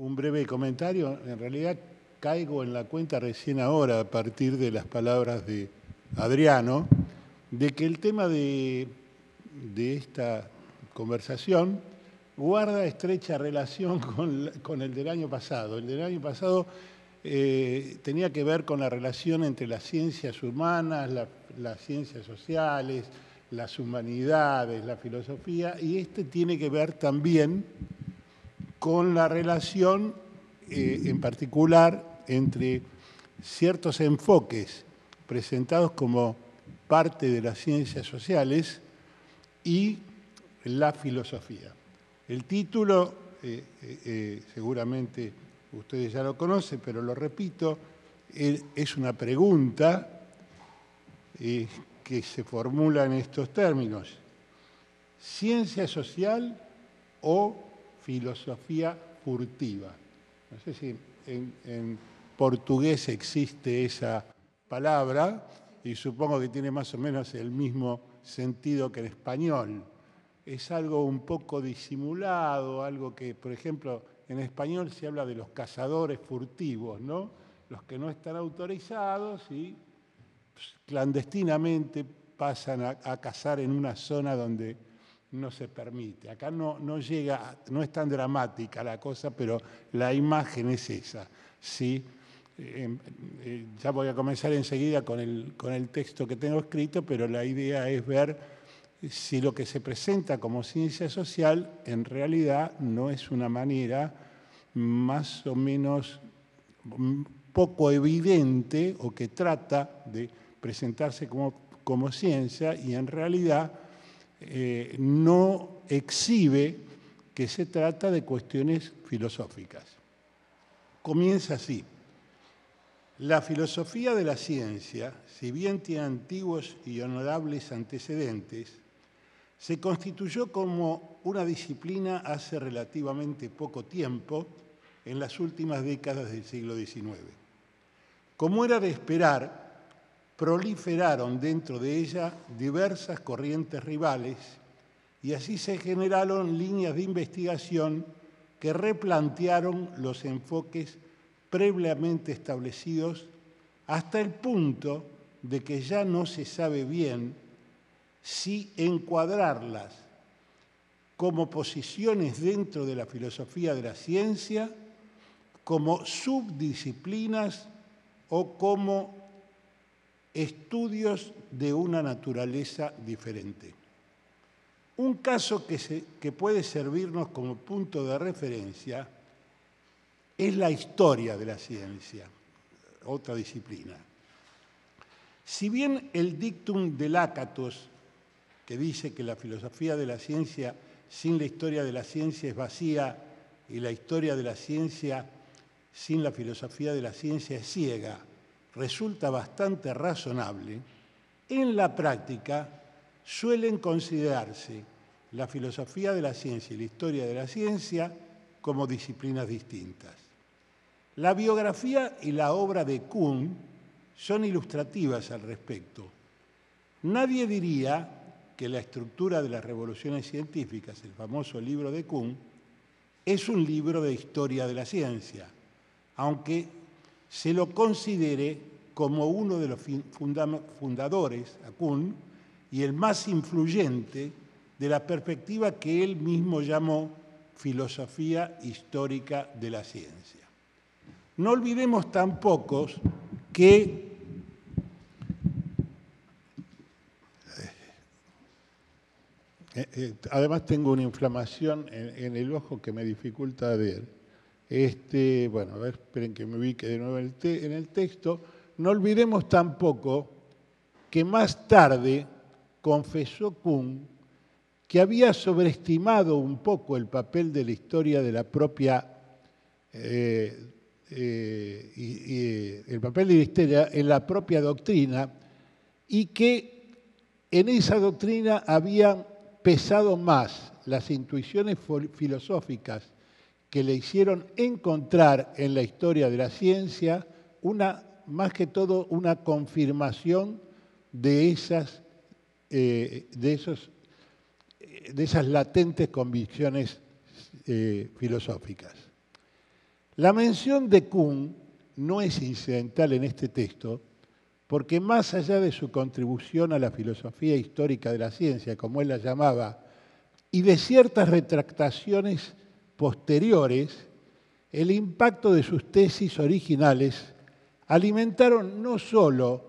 un breve comentario. En realidad caigo en la cuenta recién ahora, a partir de las palabras de Adriano, de que el tema de, esta conversación guarda estrecha relación con, el del año pasado. El del año pasado eh, tenía que ver con la relación entre las ciencias humanas, las ciencias sociales, las humanidades, la filosofía, y este tiene que ver también con la relación eh, en particular entre ciertos enfoques presentados como parte de las ciencias sociales y la filosofía. El título, eh, eh, seguramente ustedes ya lo conocen, pero lo repito, es una pregunta que se formula en estos términos. ¿Ciencia social o filosofía furtiva. No sé si en, portugués existe esa palabra y supongo que tiene más o menos el mismo sentido que en español. Es algo un poco disimulado, algo que, por ejemplo, en español se habla de los cazadores furtivos, ¿no? Los que no están autorizados y pues, clandestinamente pasan a cazar en una zona donde no se permite. Acá no, no llega, no es tan dramática la cosa, pero la imagen es esa. ¿sí? Eh, eh, ya voy a comenzar enseguida con el, con el texto que tengo escrito, pero la idea es ver si lo que se presenta como ciencia social en realidad no es una manera más o menos poco evidente o que trata de presentarse como, como ciencia y en realidad eh, no exhibe que se trata de cuestiones filosóficas. Comienza así. La filosofía de la ciencia, si bien tiene antiguos y honorables antecedentes, se constituyó como una disciplina hace relativamente poco tiempo, en las últimas décadas del siglo XIX. Como era de esperar, proliferaron dentro de ella diversas corrientes rivales y así se generaron líneas de investigación que replantearon los enfoques previamente establecidos hasta el punto de que ya no se sabe bien si encuadrarlas como posiciones dentro de la filosofía de la ciencia, como subdisciplinas o como estudios de una naturaleza diferente. Un caso que, puede servirnos como punto de referencia es la historia de la ciencia, otra disciplina. Si bien el dictum de Lácatos, que dice que la filosofía de la ciencia sin la historia de la ciencia es vacía y la historia de la ciencia sin la filosofía de la ciencia es ciega, resulta bastante razonable, en la práctica suelen considerarse la filosofía de la ciencia y la historia de la ciencia como disciplinas distintas. La biografía y la obra de Kuhn son ilustrativas al respecto. Nadie diría que la estructura de las revoluciones científicas, el famoso libro de Kuhn, es un libro de historia de la ciencia, aunque se lo considere como uno de los fundadores, Kuhn, y el más influyente de la perspectiva que él mismo llamó filosofía histórica de la ciencia. No olvidemos tampoco que eh, eh, además tengo una inflamación en, el ojo que me dificulta ver. Este, bueno, a ver, esperen que me ubique de nuevo en el, texto. No olvidemos tampoco que más tarde confesó Kuhn que había sobreestimado un poco el papel de la historia de la propia eh, eh, y, el papel de la historia en la propia doctrina y que en esa doctrina habían pesado más las intuiciones filosóficas que le hicieron encontrar en la historia de la ciencia una, más que todo una confirmación de esas, eh, de esos, de esas latentes convicciones eh, filosóficas. La mención de Kuhn no es incidental en este texto, porque más allá de su contribución a la filosofía histórica de la ciencia, como él la llamaba, y de ciertas retractaciones posteriores, el impacto de sus tesis originales alimentaron no sólo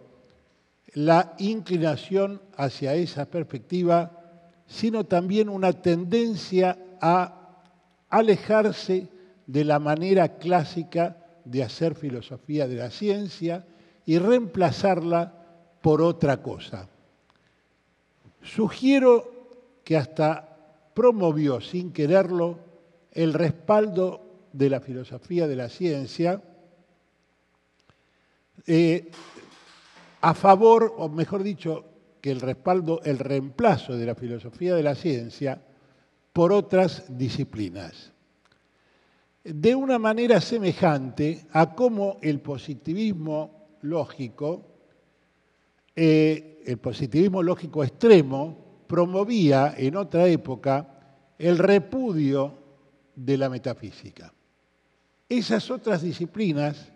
la inclinación hacia esa perspectiva, sino también una tendencia a alejarse de la manera clásica de hacer filosofía de la ciencia y reemplazarla por otra cosa. Sugiero que hasta promovió sin quererlo el respaldo de la filosofía de la ciencia eh, a favor, o mejor dicho, que el respaldo, el reemplazo de la filosofía de la ciencia por otras disciplinas. De una manera semejante a cómo el positivismo lógico, eh, el positivismo lógico extremo, promovía en otra época el repudio de la metafísica. Esas otras disciplinas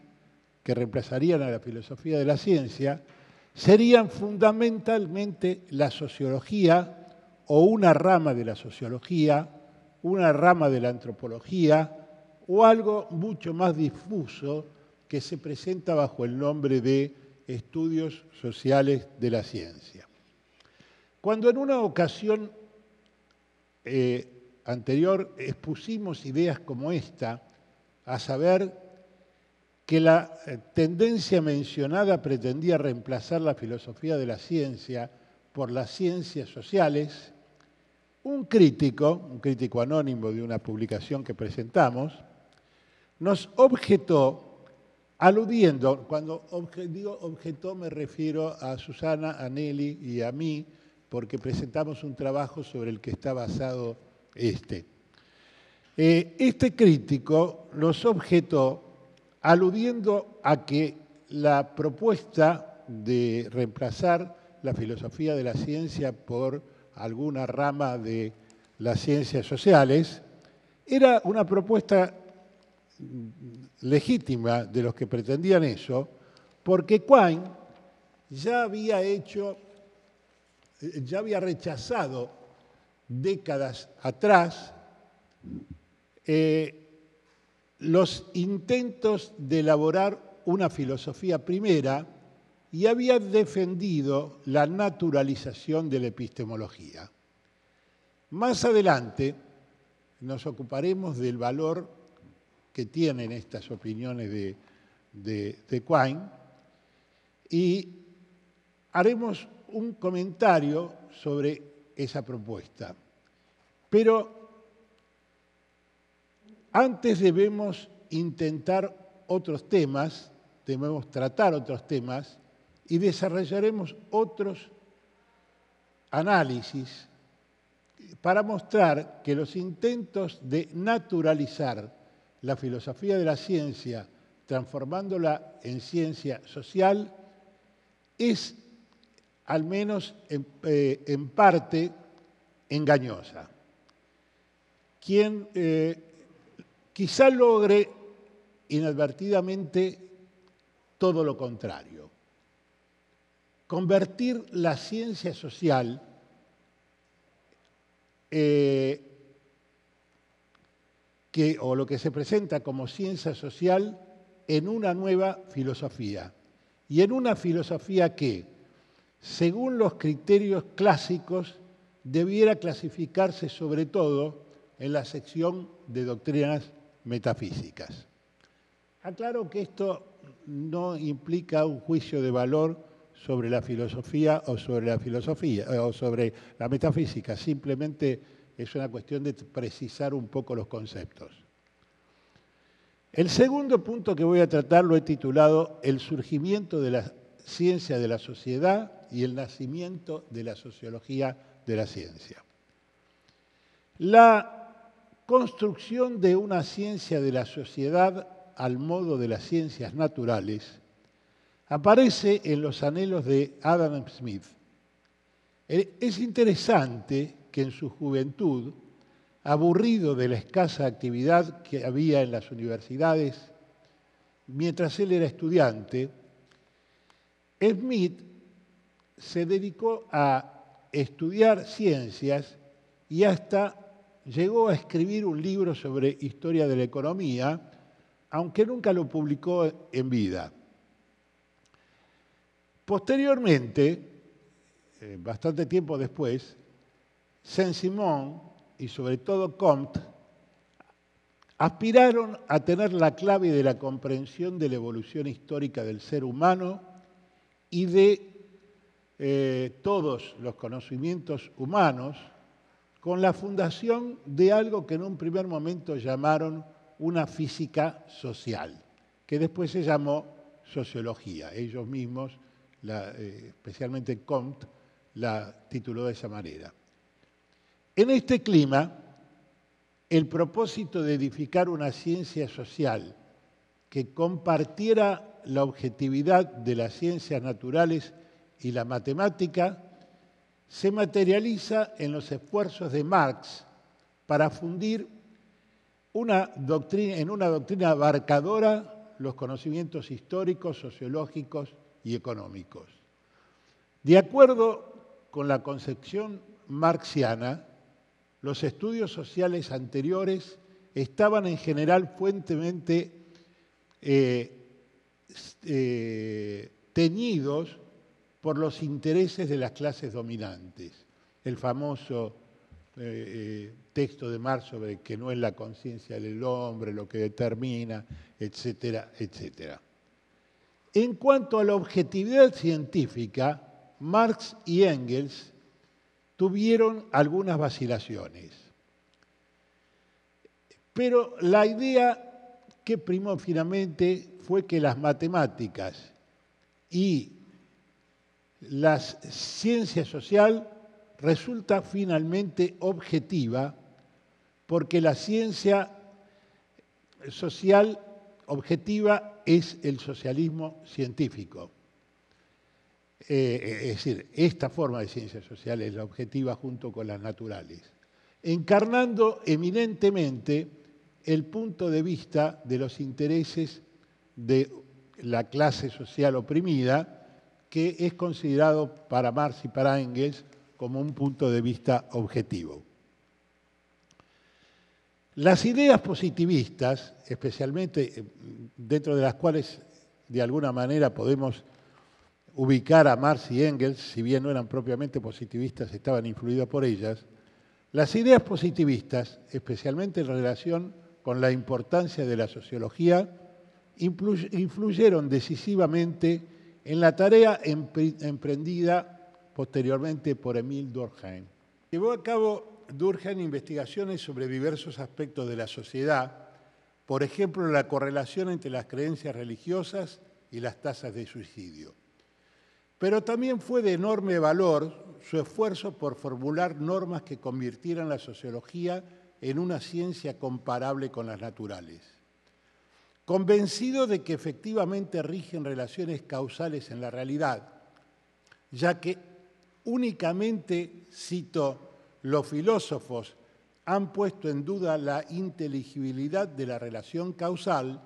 que reemplazarían a la filosofía de la ciencia serían fundamentalmente la sociología o una rama de la sociología, una rama de la antropología o algo mucho más difuso que se presenta bajo el nombre de estudios sociales de la ciencia. Cuando en una ocasión eh, anterior expusimos ideas como esta, a saber que la eh, tendencia mencionada pretendía reemplazar la filosofía de la ciencia por las ciencias sociales, un crítico, un crítico anónimo de una publicación que presentamos, nos objetó aludiendo, cuando digo objetó me refiero a Susana, a Nelly y a mí, porque presentamos un trabajo sobre el que está basado este. Eh, este crítico nos objetó aludiendo a que la propuesta de reemplazar la filosofía de la ciencia por alguna rama de las ciencias sociales era una propuesta legítima de los que pretendían eso, porque Quine ya había hecho, ya había rechazado décadas atrás eh, los intentos de elaborar una filosofía primera y había defendido la naturalización de la epistemología. Más adelante nos ocuparemos del valor que tienen estas opiniones de, de, Quine y haremos un comentario sobre esa propuesta. Pero antes debemos intentar otros temas, debemos tratar otros temas y desarrollaremos otros análisis para mostrar que los intentos de naturalizar la filosofía de la ciencia, transformándola en ciencia social, es al menos en, eh, parte engañosa. Quien eh, quizá logre inadvertidamente todo lo contrario, convertir la ciencia social eh, o lo que se presenta como ciencia social en una nueva filosofía. Y en una filosofía que, según los criterios clásicos, debiera clasificarse sobre todo en la sección de doctrinas metafísicas. Aclaro que esto no implica un juicio de valor sobre la filosofía o sobre la filosofía o sobre la metafísica, simplemente es una cuestión de precisar un poco los conceptos. El segundo punto que voy a tratar lo he titulado El surgimiento de la ciencia de la sociedad y el nacimiento de la sociología de la ciencia. La construcción de una ciencia de la sociedad al modo de las ciencias naturales aparece en los anhelos de Adam Smith. Es interesante que en su juventud aburrido de la escasa actividad que había en las universidades, mientras él era estudiante, Smith se dedicó a estudiar ciencias y hasta llegó a escribir un libro sobre historia de la economía, aunque nunca lo publicó en vida. Posteriormente, eh, bastante tiempo después, Saint-Simon y sobre todo Comte aspiraron a tener la clave de la comprensión de la evolución histórica del ser humano y de eh, todos los conocimientos humanos con la fundación de algo que en un primer momento llamaron una física social, que después se llamó sociología. Ellos mismos, eh, especialmente Comte, la tituló de esa manera. En este clima, el propósito de edificar una ciencia social que compartiera la objetividad de las ciencias naturales y la matemática se materializa en los esfuerzos de Marx para fundir una doctrina, en una doctrina abarcadora los conocimientos históricos, sociológicos y económicos. De acuerdo con la concepción marxiana, los estudios sociales anteriores estaban en general fuertemente eh, eh, teñidos por los intereses de las clases dominantes. El famoso eh, texto de Marx sobre que no es la conciencia del hombre lo que determina, etcétera, etcétera. En cuanto a la objetividad científica, Marx y Engels tuvieron algunas vacilaciones. Pero la idea que primó finalmente fue que las matemáticas y la ciencia social resulta finalmente objetiva porque la ciencia social objetiva es el socialismo científico. Eh, es decir, esta forma de ciencia social es la objetiva junto con las naturales, encarnando eminentemente el punto de vista de los intereses de la clase social oprimida, que es considerado para Marx y para Engels como un punto de vista objetivo. Las ideas positivistas, especialmente eh, dentro de las cuales de alguna manera podemos ubicar a Marx y Engels, si bien no eran propiamente positivistas, estaban influidas por ellas, las ideas positivistas, especialmente en relación con la importancia de la sociología, influyeron decisivamente en la tarea emprendida posteriormente por Emile Durkheim. Llevó a cabo Durkheim investigaciones sobre diversos aspectos de la sociedad, por ejemplo, la correlación entre las creencias religiosas y las tasas de suicidio. Pero también fue de enorme valor su esfuerzo por formular normas que convirtieran la sociología en una ciencia comparable con las naturales. Convencido de que efectivamente rigen relaciones causales en la realidad, ya que únicamente, cito, los filósofos han puesto en duda la inteligibilidad de la relación causal,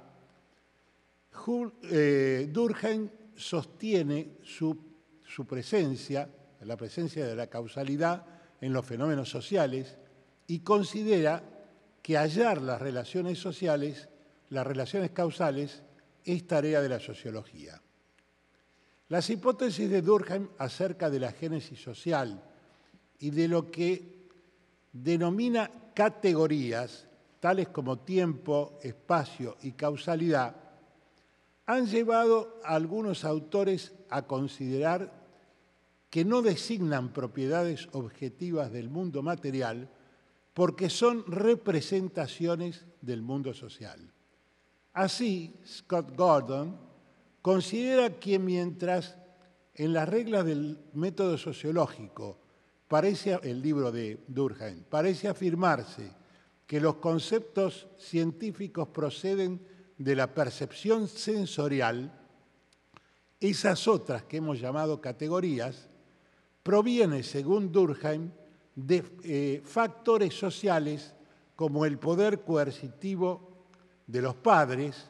eh, Durkheim sostiene su, su presencia, la presencia de la causalidad en los fenómenos sociales y considera que hallar las relaciones sociales, las relaciones causales, es tarea de la sociología. Las hipótesis de Durkheim acerca de la génesis social y de lo que denomina categorías, tales como tiempo, espacio y causalidad, han llevado a algunos autores a considerar que no designan propiedades objetivas del mundo material porque son representaciones del mundo social. Así, Scott Gordon considera que mientras en las reglas del método sociológico parece, el libro de Durkheim, parece afirmarse que los conceptos científicos proceden de la percepción sensorial, esas otras que hemos llamado categorías, provienen, según Durkheim, de eh, factores sociales como el poder coercitivo de los padres,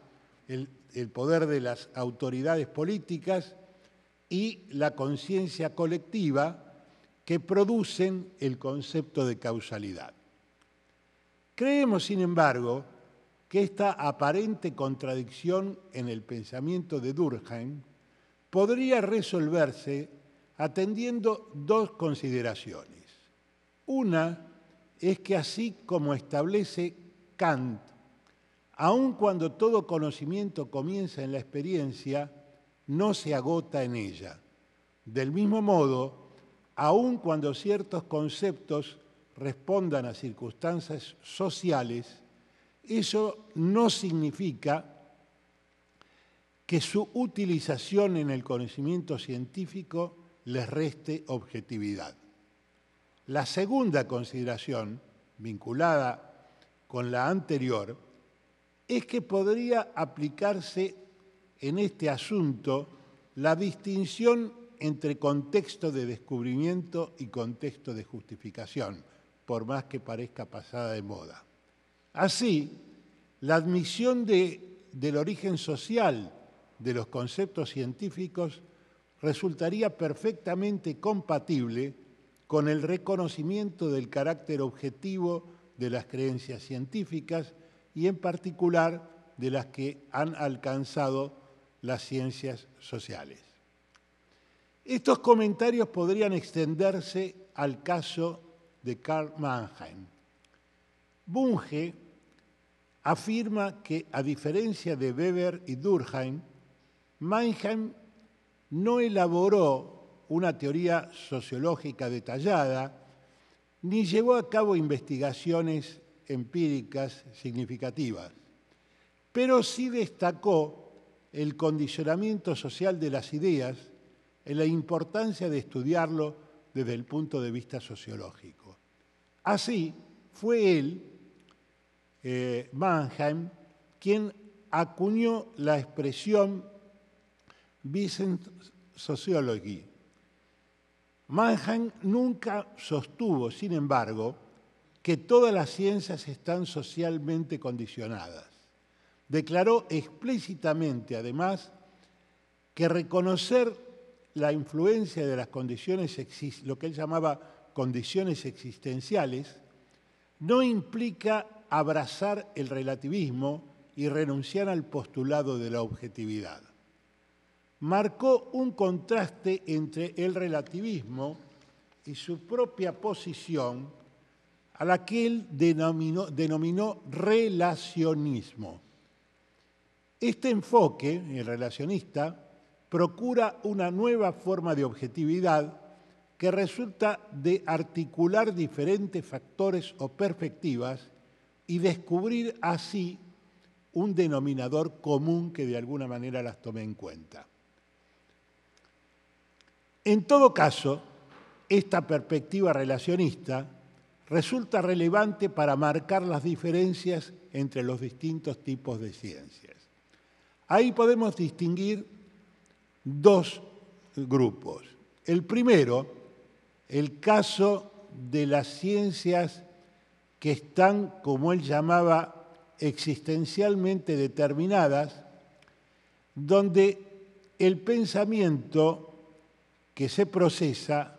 el, poder de las autoridades políticas y la conciencia colectiva que producen el concepto de causalidad. Creemos, sin embargo, que esta aparente contradicción en el pensamiento de Durkheim podría resolverse atendiendo dos consideraciones. Una es que así como establece Kant, aun cuando todo conocimiento comienza en la experiencia, no se agota en ella. Del mismo modo, aun cuando ciertos conceptos respondan a circunstancias sociales, eso no significa que su utilización en el conocimiento científico les reste objetividad. La segunda consideración, vinculada con la anterior, es que podría aplicarse en este asunto la distinción entre contexto de descubrimiento y contexto de justificación, por más que parezca pasada de moda. Así, la admisión del origen social de los conceptos científicos resultaría perfectamente compatible con el reconocimiento del carácter objetivo de las creencias científicas y en particular de las que han alcanzado las ciencias sociales. Estos comentarios podrían extenderse al caso de Karl Mannheim. Bunge afirma que, a diferencia de Weber y Durkheim, Mannheim no elaboró una teoría sociológica detallada ni llevó a cabo investigaciones empíricas significativas, pero sí destacó el condicionamiento social de las ideas en la importancia de estudiarlo desde el punto de vista sociológico. Así, fue él, eh, Mannheim, quien acuñó la expresión Vicent Sociology. Mannheim nunca sostuvo, sin embargo, que todas las ciencias están socialmente condicionadas. Declaró explícitamente, además, que reconocer la influencia de las condiciones, lo que él llamaba condiciones existenciales, no implica abrazar el relativismo y renunciar al postulado de la objetividad. Marcó un contraste entre el relativismo y su propia posición, a la que él denominó, denominó relacionismo. Este enfoque, el relacionista, procura una nueva forma de objetividad que resulta de articular diferentes factores o perspectivas y descubrir así un denominador común que de alguna manera las tome en cuenta. En todo caso, esta perspectiva relacionista resulta relevante para marcar las diferencias entre los distintos tipos de ciencias. Ahí podemos distinguir dos grupos. El primero, el caso de las ciencias que están, como él llamaba, existencialmente determinadas, donde el pensamiento que se procesa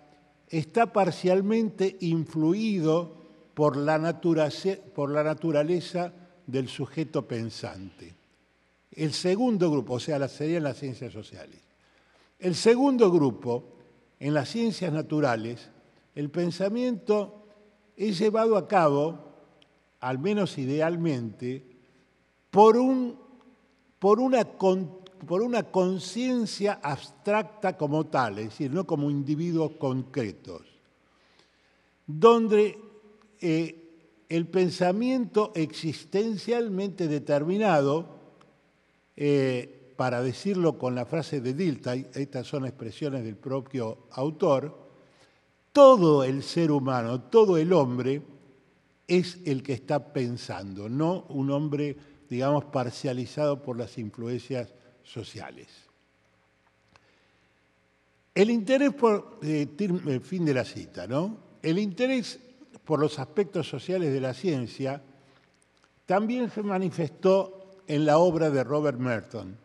está parcialmente influido por la, naturaleza del sujeto pensante. El segundo grupo, o sea, serían las ciencias sociales. El segundo grupo, en las ciencias naturales, el pensamiento es llevado a cabo, al menos idealmente, por, un, por una, por una conciencia abstracta como tal, es decir, no como individuos concretos, donde eh, el pensamiento existencialmente determinado eh, para decirlo con la frase de Dilthey, estas son expresiones del propio autor, todo el ser humano, todo el hombre es el que está pensando, no un hombre, digamos, parcializado por las influencias sociales. El interés por, eh, fin de la cita, ¿no? El interés por los aspectos sociales de la ciencia también se manifestó en la obra de Robert Merton,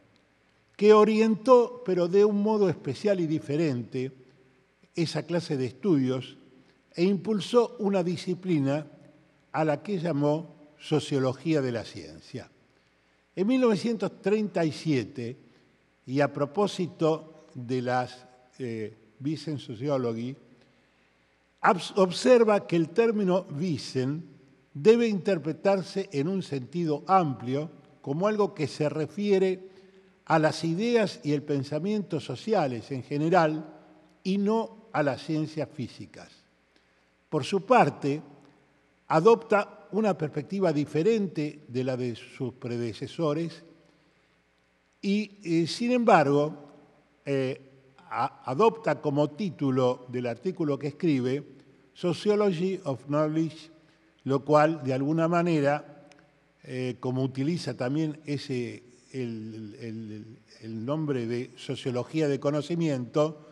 que orientó, pero de un modo especial y diferente, esa clase de estudios e impulsó una disciplina a la que llamó sociología de la ciencia. En 1937, y a propósito de las eh, Sociology, observa que el término Wissen debe interpretarse en un sentido amplio como algo que se refiere a las ideas y el pensamiento sociales en general y no a las ciencias físicas. Por su parte, adopta una perspectiva diferente de la de sus predecesores y, eh, sin embargo, eh, adopta como título del artículo que escribe Sociology of Knowledge, lo cual, de alguna manera, eh, como utiliza también ese, el, nombre de sociología de conocimiento,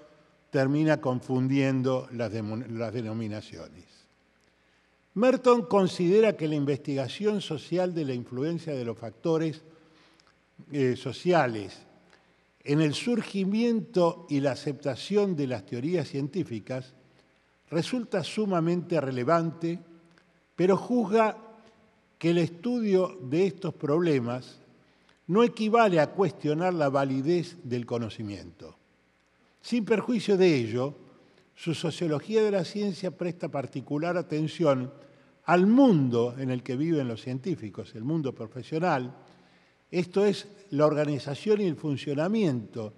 termina confundiendo las denominaciones. Merton considera que la investigación social de la influencia de los factores eh, sociales en el surgimiento y la aceptación de las teorías científicas resulta sumamente relevante, pero juzga que el estudio de estos problemas no equivale a cuestionar la validez del conocimiento. Sin perjuicio de ello, su sociología de la ciencia presta particular atención al mundo en el que viven los científicos, el mundo profesional, esto es la organización y el funcionamiento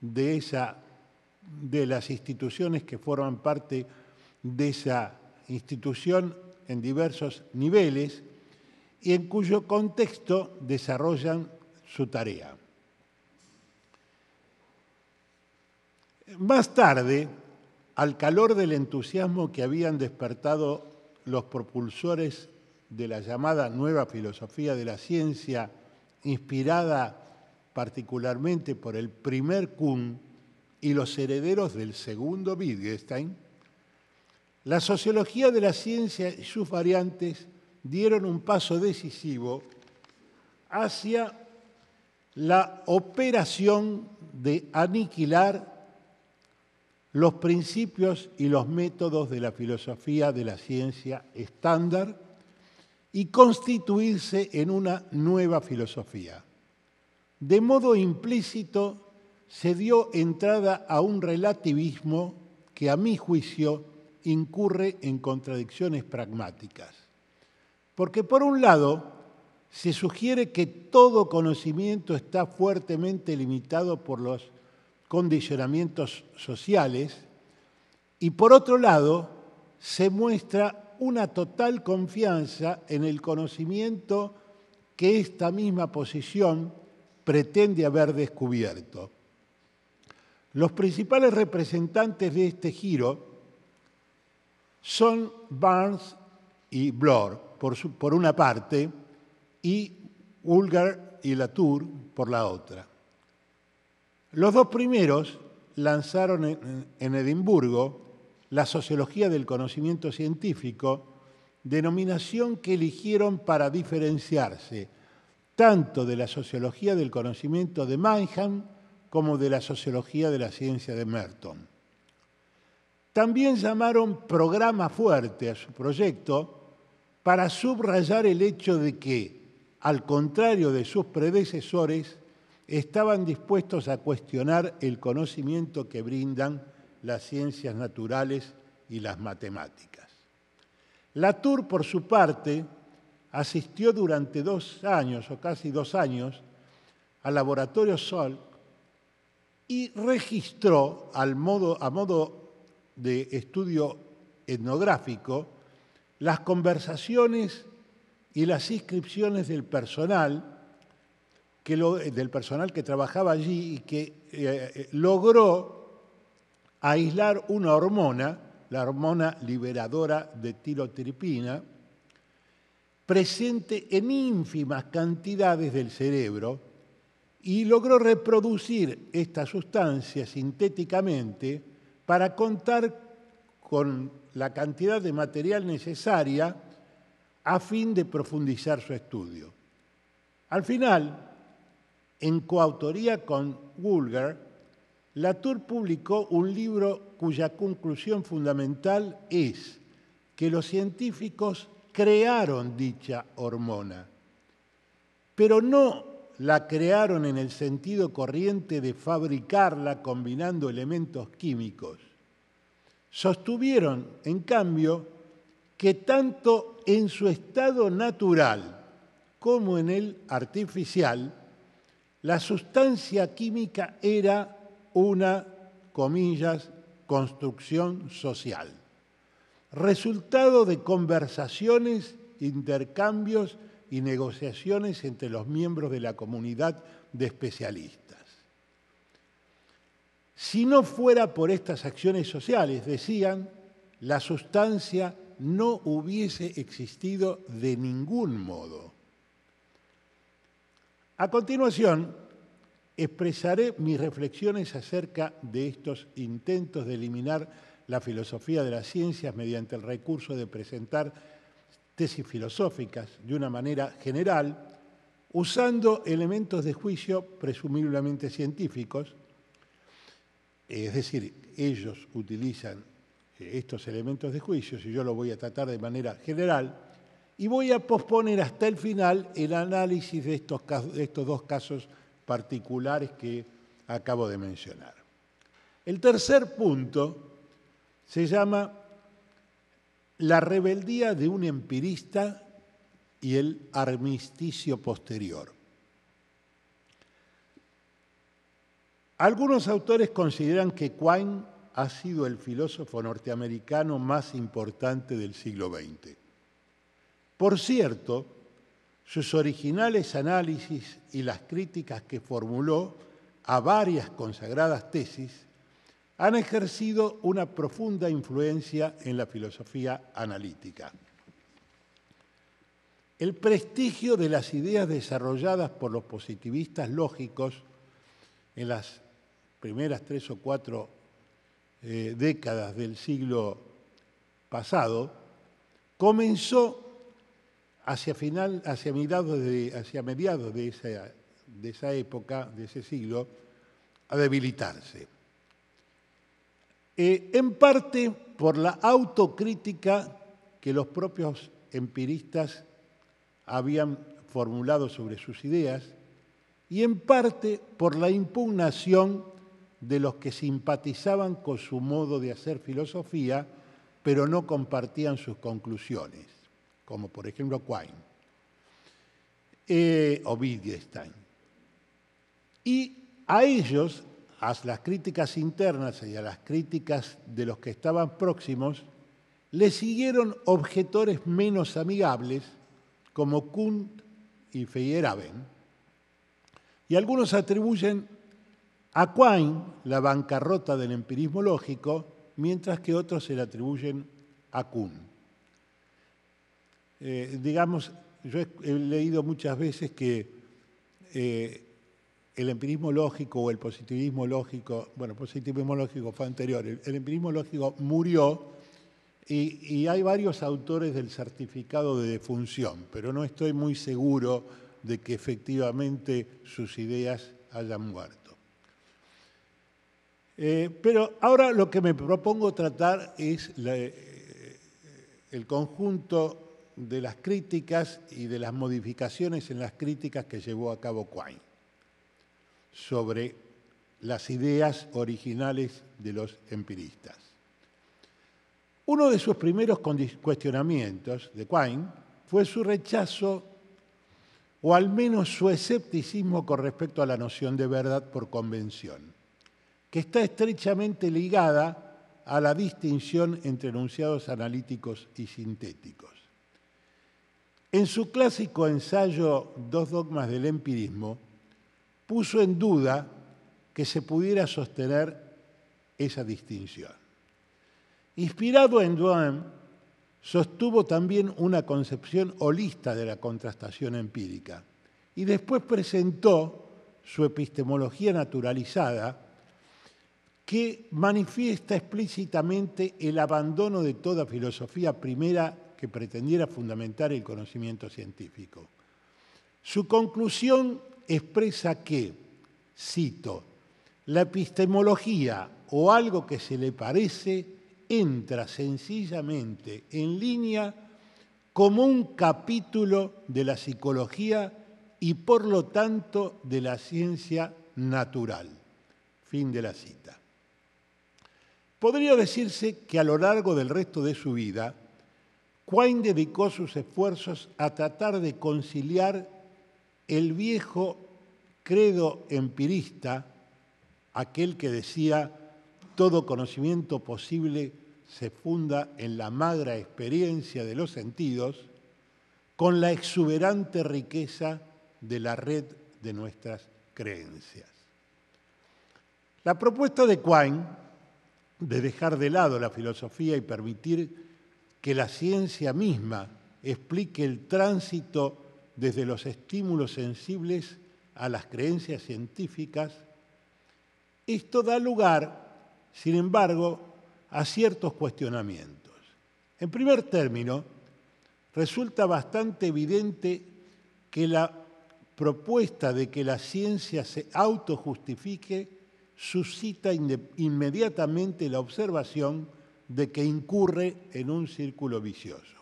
de, esa, de las instituciones que forman parte de esa institución en diversos niveles y en cuyo contexto desarrollan su tarea. Más tarde, al calor del entusiasmo que habían despertado los propulsores de la llamada nueva filosofía de la ciencia, inspirada particularmente por el primer Kuhn y los herederos del segundo Wittgenstein, la sociología de la ciencia y sus variantes dieron un paso decisivo hacia la operación de aniquilar los principios y los métodos de la filosofía de la ciencia estándar y constituirse en una nueva filosofía. De modo implícito se dio entrada a un relativismo que a mi juicio incurre en contradicciones pragmáticas. Porque por un lado se sugiere que todo conocimiento está fuertemente limitado por los condicionamientos sociales y por otro lado se muestra una total confianza en el conocimiento que esta misma posición pretende haber descubierto. Los principales representantes de este giro son Barnes y Bloor, por, por una parte, y Ulgar y Latour por la otra. Los dos primeros lanzaron en Edimburgo la sociología del conocimiento científico, denominación que eligieron para diferenciarse tanto de la sociología del conocimiento de Mannheim como de la sociología de la ciencia de Merton. También llamaron programa fuerte a su proyecto para subrayar el hecho de que, al contrario de sus predecesores, estaban dispuestos a cuestionar el conocimiento que brindan las ciencias naturales y las matemáticas. Latour, por su parte, asistió durante dos años o casi dos años al laboratorio Sol y registró al modo, a modo de estudio etnográfico las conversaciones y las inscripciones del personal eh, del personal que trabajaba allí y que eh, eh, logró aislar una hormona, la hormona liberadora de tirotripina, presente en ínfimas cantidades del cerebro y logró reproducir esta sustancia sintéticamente para contar con la cantidad de material necesaria a fin de profundizar su estudio. Al final, en coautoría con Woolger, Latour publicó un libro cuya conclusión fundamental es que los científicos crearon dicha hormona, pero no la crearon en el sentido corriente de fabricarla combinando elementos químicos. Sostuvieron, en cambio, que tanto en su estado natural como en el artificial, la sustancia química era una, comillas, construcción social, resultado de conversaciones, intercambios y negociaciones entre los miembros de la comunidad de especialistas. Si no fuera por estas acciones sociales, decían, la sustancia no hubiese existido de ningún modo. A continuación, expresaré mis reflexiones acerca de estos intentos de eliminar la filosofía de las ciencias mediante el recurso de presentar tesis filosóficas de una manera general, usando elementos de juicio presumiblemente científicos, es decir, ellos utilizan estos elementos de juicio, y yo lo voy a tratar de manera general, y voy a posponer hasta el final el análisis de estos, dos casos particulares que acabo de mencionar. El tercer punto se llama la rebeldía de un empirista y el armisticio posterior. Algunos autores consideran que Quine ha sido el filósofo norteamericano más importante del siglo XX. Por cierto, sus originales análisis y las críticas que formuló a varias consagradas tesis han ejercido una profunda influencia en la filosofía analítica. El prestigio de las ideas desarrolladas por los positivistas lógicos en las primeras tres o cuatro eh, décadas del siglo pasado comenzó hacia, final, hacia, mediados, de, hacia mediados de, esa, de esa época, de ese siglo, a debilitarse. Eh, en parte por la autocrítica que los propios empiristas habían formulado sobre sus ideas y en parte por la impugnación de los que simpatizaban con su modo de hacer filosofía, pero no compartían sus conclusiones como por ejemplo Quine eh, o Wittgenstein. Y a ellos, a las críticas internas y a las críticas de los que estaban próximos, le siguieron objetores menos amigables como Kuhn y Feyerabend, y algunos atribuyen a Quine la bancarrota del empirismo lógico, mientras que otros se le atribuyen a Kuhn. Eh, digamos, yo he, leído muchas veces que eh, el empirismo lógico o el positivismo lógico, bueno, positivismo lógico fue anterior, el, empirismo lógico murió y, y, hay varios autores del certificado de defunción, pero no estoy muy seguro de que efectivamente sus ideas hayan muerto. Eh, pero ahora lo que me propongo tratar es el conjunto de las críticas y de las modificaciones en las críticas que llevó a cabo Quine sobre las ideas originales de los empiristas. Uno de sus primeros cuestionamientos de Quine fue su rechazo o al menos su escepticismo con respecto a la noción de verdad por convención, que está estrechamente ligada a la distinción entre enunciados analíticos y sintéticos. En su clásico ensayo Dos dogmas del empirismo, puso en duda que se pudiera sostener esa distinción. Inspirado en Duane, sostuvo también una concepción holista de la contrastación empírica y después presentó su epistemología naturalizada que manifiesta explícitamente el abandono de toda filosofía primera que pretendiera fundamentar el conocimiento científico. Su conclusión expresa que, cito, la epistemología o algo que se le parece entra sencillamente en línea como un capítulo de la psicología y por lo tanto de la ciencia natural. Fin de la cita. Podría decirse que a lo largo del resto de su vida, Quine dedicó sus esfuerzos a tratar de conciliar el viejo credo empirista, aquel que decía todo conocimiento posible se funda en la magra experiencia de los sentidos, con la exuberante riqueza de la red de nuestras creencias. La propuesta de Quine de dejar de lado la filosofía y permitir que la ciencia misma explique el tránsito desde los estímulos sensibles a las creencias científicas, esto da lugar, sin embargo, a ciertos cuestionamientos. En primer término, resulta bastante evidente que la propuesta de que la ciencia se autojustifique suscita inmediatamente la observación de que incurre en un círculo vicioso.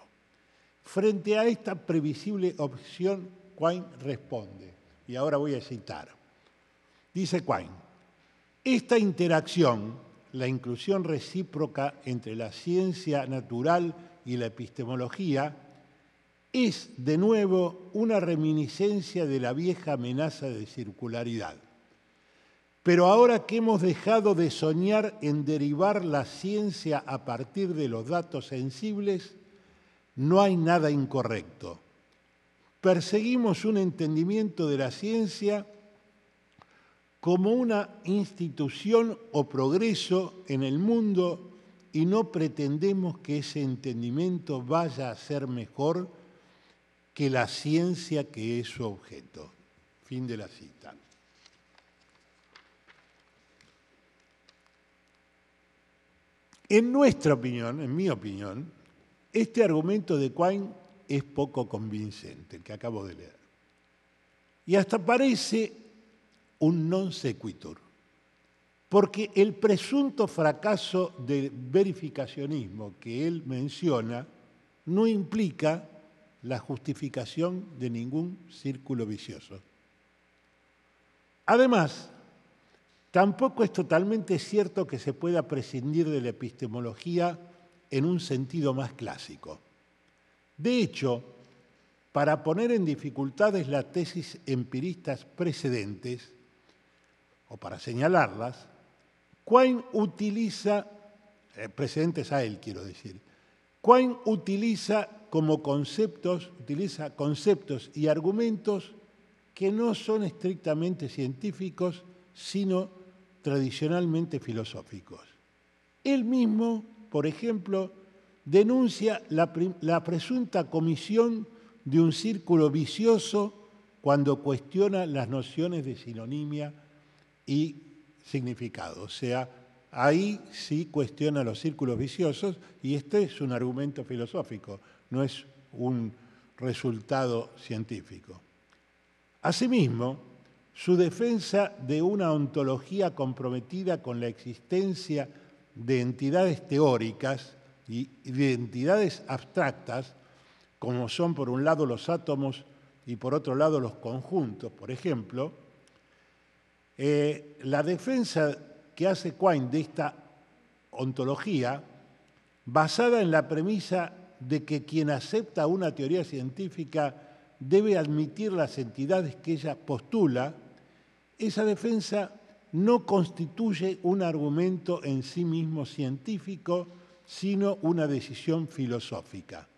Frente a esta previsible opción, Quine responde, y ahora voy a citar. Dice Quine, esta interacción, la inclusión recíproca entre la ciencia natural y la epistemología, es de nuevo una reminiscencia de la vieja amenaza de circularidad. Pero ahora que hemos dejado de soñar en derivar la ciencia a partir de los datos sensibles, no hay nada incorrecto. Perseguimos un entendimiento de la ciencia como una institución o progreso en el mundo y no pretendemos que ese entendimiento vaya a ser mejor que la ciencia que es su objeto. Fin de la cita. En nuestra opinión, en mi opinión, este argumento de Quine es poco convincente, el que acabo de leer. Y hasta parece un non sequitur, porque el presunto fracaso del verificacionismo que él menciona no implica la justificación de ningún círculo vicioso. Además, Tampoco es totalmente cierto que se pueda prescindir de la epistemología en un sentido más clásico. De hecho, para poner en dificultades las tesis empiristas precedentes, o para señalarlas, Quine utiliza, eh, precedentes a él quiero decir, Quine utiliza como conceptos, utiliza conceptos y argumentos que no son estrictamente científicos, sino tradicionalmente filosóficos. Él mismo, por ejemplo, denuncia la, presunta comisión de un círculo vicioso cuando cuestiona las nociones de sinonimia y significado. O sea, ahí sí cuestiona los círculos viciosos y este es un argumento filosófico, no es un resultado científico. Asimismo, su defensa de una ontología comprometida con la existencia de entidades teóricas y de entidades abstractas, como son por un lado los átomos y por otro lado los conjuntos, por ejemplo, eh, la defensa que hace Quine de esta ontología, basada en la premisa de que quien acepta una teoría científica debe admitir las entidades que ella postula, esa defensa no constituye un argumento en sí mismo científico, sino una decisión filosófica.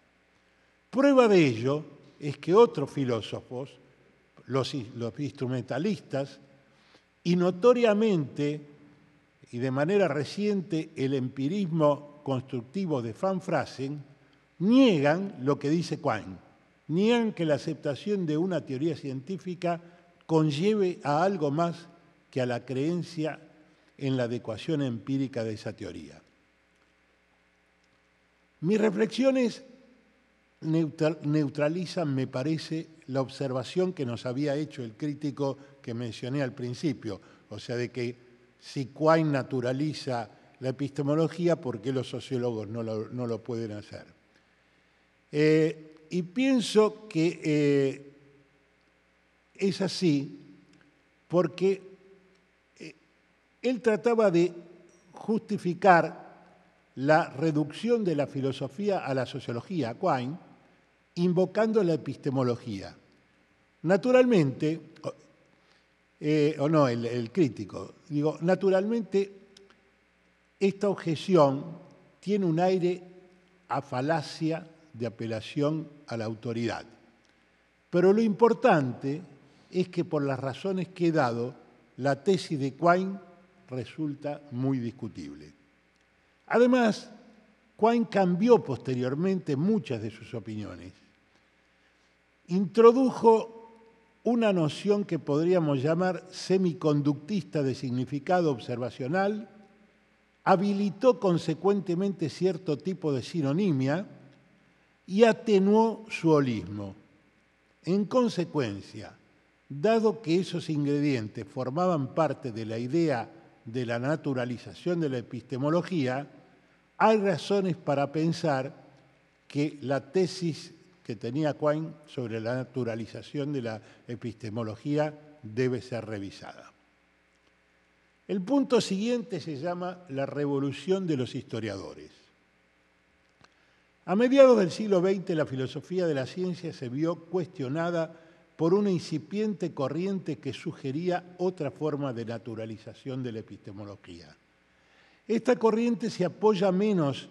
Prueba de ello es que otros filósofos, los, instrumentalistas, y notoriamente y de manera reciente el empirismo constructivo de Van Frasen, niegan lo que dice Quine, niegan que la aceptación de una teoría científica conlleve a algo más que a la creencia en la adecuación empírica de esa teoría. Mis reflexiones neutralizan, me parece, la observación que nos había hecho el crítico que mencioné al principio, o sea, de que si Quine naturaliza la epistemología, ¿por qué los sociólogos no lo, pueden hacer? Eh, y pienso que eh, es así porque eh, él trataba de justificar la reducción de la filosofía a la sociología, Quine, invocando la epistemología. Naturalmente, o no, el, el crítico, digo, naturalmente esta objeción tiene un aire a falacia de apelación a la autoridad. Pero lo importante es que por las razones que he dado, la tesis de Quine resulta muy discutible. Además, Quine cambió posteriormente muchas de sus opiniones. Introdujo una noción que podríamos llamar semiconductista de significado observacional, habilitó consecuentemente cierto tipo de sinonimia y atenuó su holismo. En consecuencia, dado que esos ingredientes formaban parte de la idea de la naturalización de la epistemología, hay razones para pensar que la tesis que tenía Quine sobre la naturalización de la epistemología debe ser revisada. El punto siguiente se llama la revolución de los historiadores. A mediados del siglo XX la filosofía de la ciencia se vio cuestionada por una incipiente corriente que sugería otra forma de naturalización de la epistemología. Esta corriente se apoya menos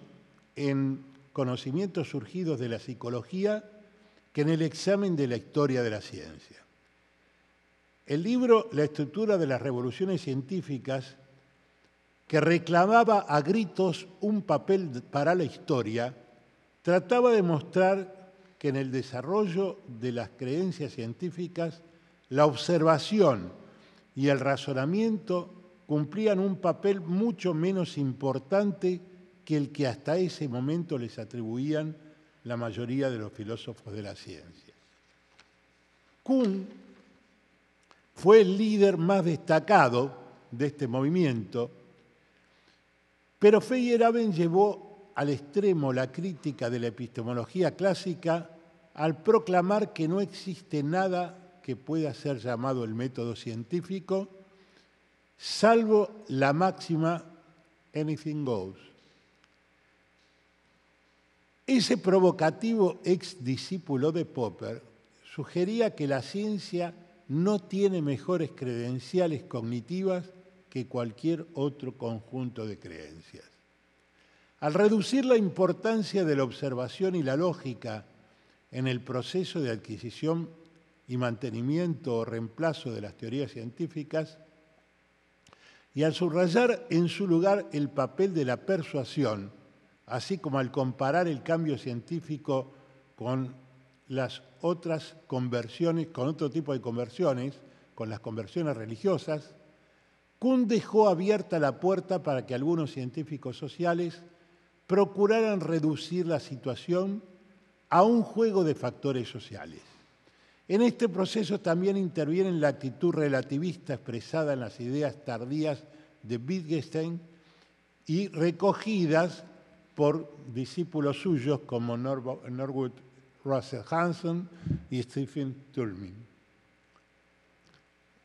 en conocimientos surgidos de la psicología que en el examen de la historia de la ciencia. El libro La estructura de las revoluciones científicas, que reclamaba a gritos un papel para la historia, trataba de mostrar que en el desarrollo de las creencias científicas, la observación y el razonamiento cumplían un papel mucho menos importante que el que hasta ese momento les atribuían la mayoría de los filósofos de la ciencia. Kuhn fue el líder más destacado de este movimiento, pero Feyerabend llevó al extremo la crítica de la epistemología clásica al proclamar que no existe nada que pueda ser llamado el método científico, salvo la máxima anything goes. Ese provocativo ex discípulo de Popper sugería que la ciencia no tiene mejores credenciales cognitivas que cualquier otro conjunto de creencias. Al reducir la importancia de la observación y la lógica en el proceso de adquisición y mantenimiento o reemplazo de las teorías científicas, y al subrayar en su lugar el papel de la persuasión, así como al comparar el cambio científico con las otras conversiones, con otro tipo de conversiones, con las conversiones religiosas, Kuhn dejó abierta la puerta para que algunos científicos sociales procuraran reducir la situación a un juego de factores sociales. En este proceso también interviene la actitud relativista expresada en las ideas tardías de Wittgenstein y recogidas por discípulos suyos como Norwood Russell Hanson y Stephen Turmin.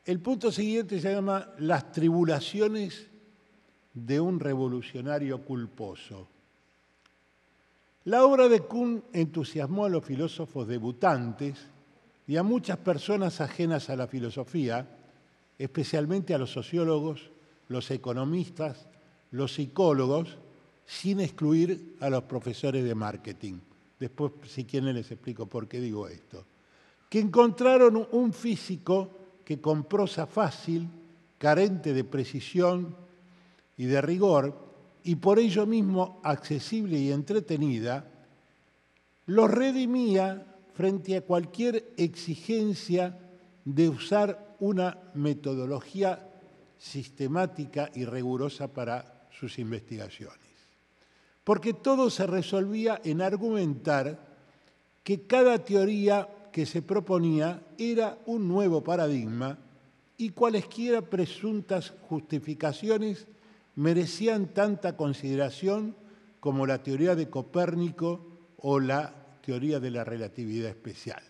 El punto siguiente se llama Las tribulaciones de un revolucionario culposo. La obra de Kuhn entusiasmó a los filósofos debutantes y a muchas personas ajenas a la filosofía, especialmente a los sociólogos, los economistas, los psicólogos, sin excluir a los profesores de marketing. Después, si quieren, les explico por qué digo esto. Que encontraron un físico que con prosa fácil, carente de precisión y de rigor, y por ello mismo accesible y entretenida, los redimía frente a cualquier exigencia de usar una metodología sistemática y rigurosa para sus investigaciones. Porque todo se resolvía en argumentar que cada teoría que se proponía era un nuevo paradigma y cualesquiera presuntas justificaciones merecían tanta consideración como la teoría de Copérnico o la teoría de la relatividad especial.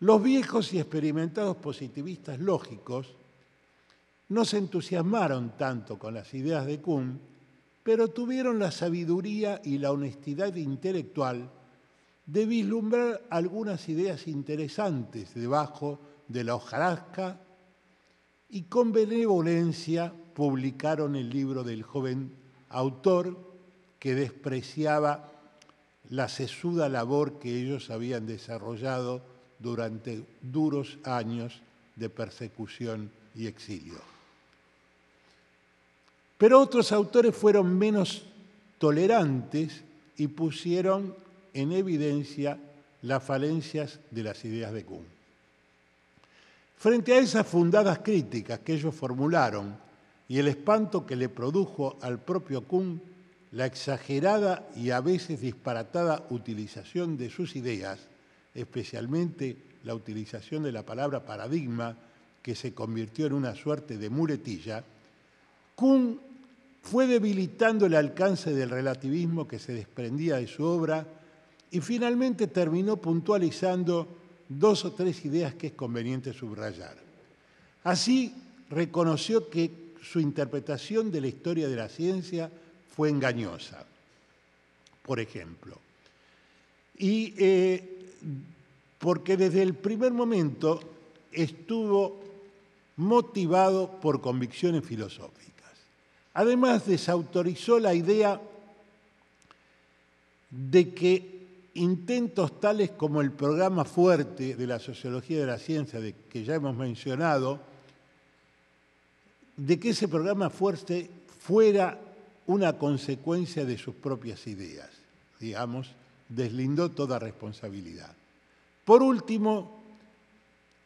Los viejos y experimentados positivistas lógicos no se entusiasmaron tanto con las ideas de Kuhn, pero tuvieron la sabiduría y la honestidad intelectual de vislumbrar algunas ideas interesantes debajo de la hojarasca y con benevolencia publicaron el libro del joven autor que despreciaba la sesuda labor que ellos habían desarrollado durante duros años de persecución y exilio. Pero otros autores fueron menos tolerantes y pusieron en evidencia las falencias de las ideas de Kuhn. Frente a esas fundadas críticas que ellos formularon y el espanto que le produjo al propio Kuhn la exagerada y a veces disparatada utilización de sus ideas, especialmente la utilización de la palabra paradigma, que se convirtió en una suerte de muletilla, Kuhn fue debilitando el alcance del relativismo que se desprendía de su obra y finalmente terminó puntualizando dos o tres ideas que es conveniente subrayar. Así reconoció que su interpretación de la historia de la ciencia fue engañosa, por ejemplo. Y eh, porque desde el primer momento estuvo motivado por convicciones filosóficas. Además, desautorizó la idea de que intentos tales como el programa fuerte de la sociología de la ciencia, de que ya hemos mencionado, de que ese programa fuerte fuera una consecuencia de sus propias ideas, digamos, deslindó toda responsabilidad. Por último,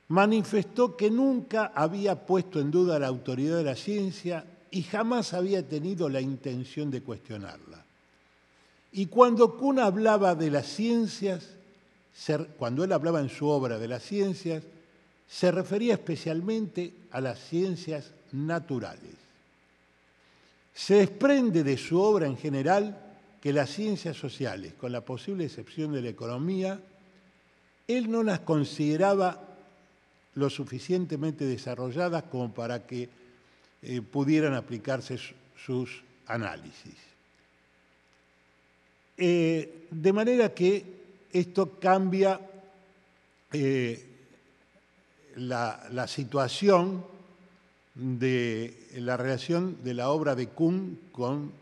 manifestó que nunca había puesto en duda la autoridad de la ciencia y jamás había tenido la intención de cuestionarla. Y cuando Kuhn hablaba de las ciencias, cuando él hablaba en su obra de las ciencias, se refería especialmente a las ciencias naturales. Se desprende de su obra en general que las ciencias sociales, con la posible excepción de la economía, él no las consideraba lo suficientemente desarrolladas como para que eh, pudieran aplicarse sus análisis. Eh, de manera que esto cambia eh, la, la, situación de la relación de la obra de Kuhn con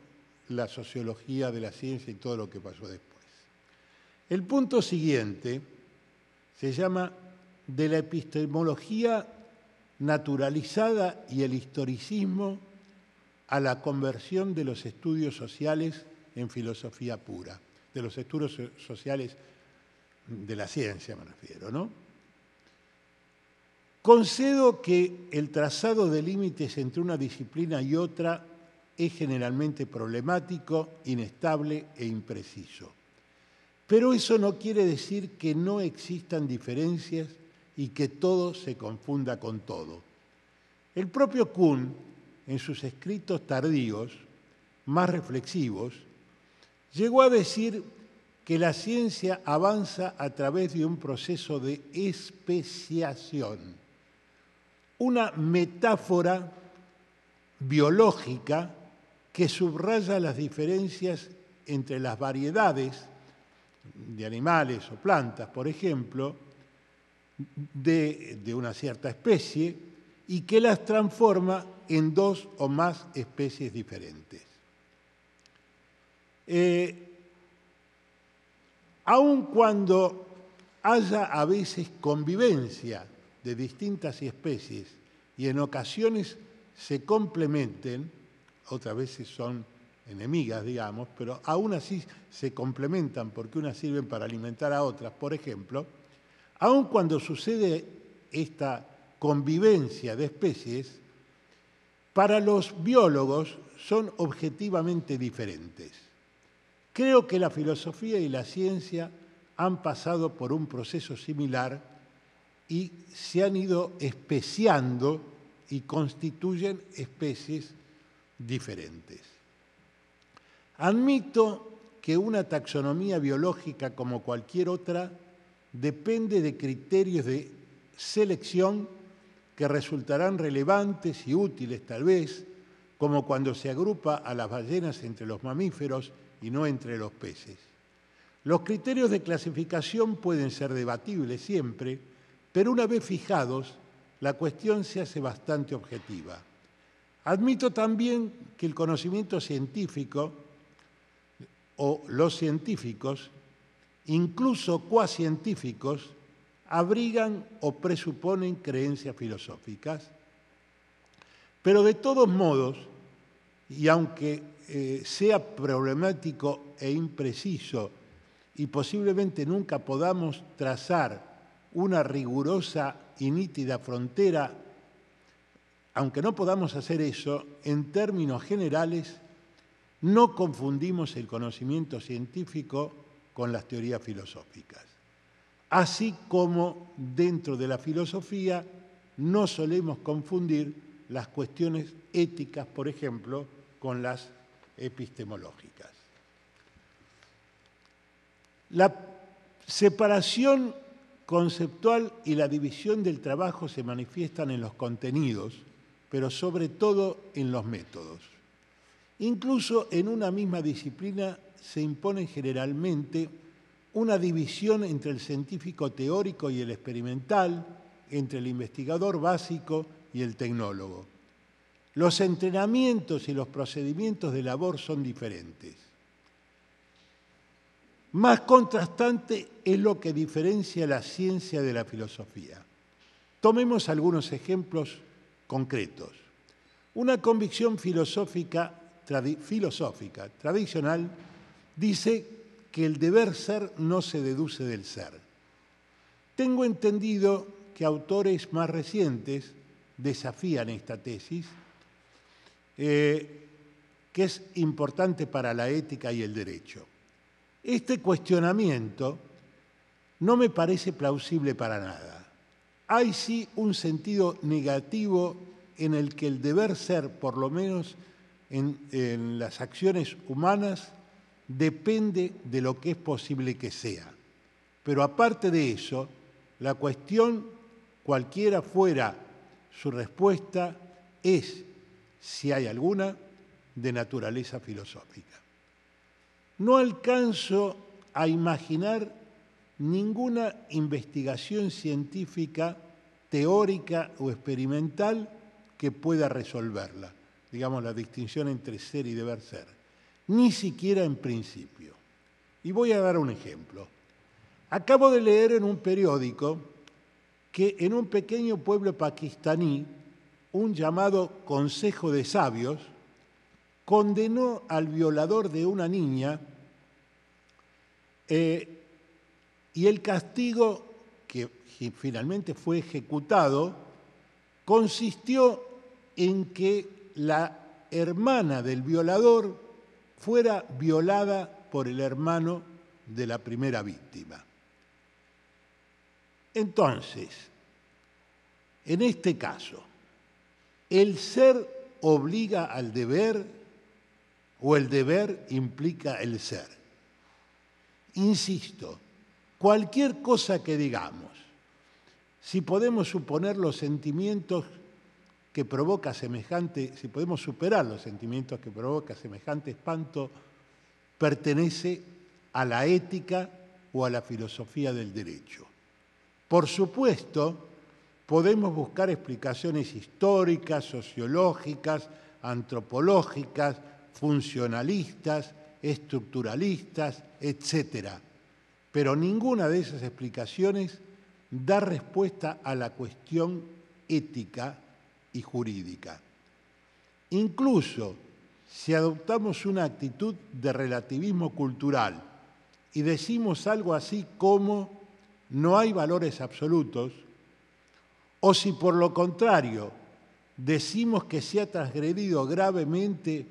la sociología de la ciencia y todo lo que pasó después. El punto siguiente se llama de la epistemología naturalizada y el historicismo a la conversión de los estudios sociales en filosofía pura, de los estudios sociales de la ciencia me refiero, ¿no? Concedo que el trazado de límites entre una disciplina y otra es generalmente problemático, inestable e impreciso. Pero eso no quiere decir que no existan diferencias y que todo se confunda con todo. El propio Kuhn, en sus escritos tardíos, más reflexivos, llegó a decir que la ciencia avanza a través de un proceso de especiación, una metáfora biológica que subraya las diferencias entre las variedades de animales o plantas, por ejemplo, de, una cierta especie y que las transforma en dos o más especies diferentes. Eh, aun cuando haya a veces convivencia de distintas especies y en ocasiones se complementen, otras veces son enemigas, digamos, pero aún así se complementan porque unas sirven para alimentar a otras. Por ejemplo, aun cuando sucede esta convivencia de especies, para los biólogos son objetivamente diferentes. Creo que la filosofía y la ciencia han pasado por un proceso similar y se han ido especiando y constituyen especies diferentes. Admito que una taxonomía biológica como cualquier otra depende de criterios de selección que resultarán relevantes y útiles tal vez, como cuando se agrupa a las ballenas entre los mamíferos y no entre los peces. Los criterios de clasificación pueden ser debatibles siempre, pero una vez fijados, la cuestión se hace bastante objetiva. Admito también que el conocimiento científico o los científicos, incluso cuascientíficos, abrigan o presuponen creencias filosóficas. Pero de todos modos, y aunque eh, sea problemático e impreciso y posiblemente nunca podamos trazar una rigurosa y nítida frontera, aunque no podamos hacer eso, en términos generales, no confundimos el conocimiento científico con las teorías filosóficas. Así como dentro de la filosofía no solemos confundir las cuestiones éticas, por ejemplo, con las epistemológicas. La separación conceptual y la división del trabajo se manifiestan en los contenidos, pero sobre todo en los métodos. Incluso en una misma disciplina se impone generalmente una división entre el científico teórico y el experimental, entre el investigador básico y el tecnólogo. Los entrenamientos y los procedimientos de labor son diferentes. Más contrastante es lo que diferencia la ciencia de la filosofía. Tomemos algunos ejemplos concretos. Una convicción filosófica, tradicional dice que el deber ser no se deduce del ser. Tengo entendido que autores más recientes desafían esta tesis, eh, que es importante para la ética y el derecho. Este cuestionamiento no me parece plausible para nada. Hay sí un sentido negativo en el que el deber ser, por lo menos en, las acciones humanas, depende de lo que es posible que sea. Pero aparte de eso, la cuestión, cualquiera fuera su respuesta, es, si hay alguna, de naturaleza filosófica. No alcanzo a imaginar ninguna investigación científica, teórica o experimental que pueda resolverla, digamos la distinción entre ser y deber ser, ni siquiera en principio. Y voy a dar un ejemplo. Acabo de leer en un periódico que en un pequeño pueblo pakistaní, un llamado Consejo de Sabios condenó al violador de una niña eh, y el castigo que finalmente fue ejecutado consistió en que la hermana del violador fuera violada por el hermano de la primera víctima. Entonces, en este caso, ¿el ser obliga al deber o el deber implica el ser? Insisto, cualquier cosa que digamos, si podemos suponer los sentimientos que provoca semejante, si podemos superar los sentimientos que provoca semejante espanto, pertenece a la ética o a la filosofía del derecho. Por supuesto, podemos buscar explicaciones históricas, sociológicas, antropológicas, funcionalistas, estructuralistas, etc. Pero ninguna de esas explicaciones da respuesta a la cuestión ética y jurídica. Incluso si adoptamos una actitud de relativismo cultural y decimos algo así como no hay valores absolutos, o si por lo contrario decimos que se ha transgredido gravemente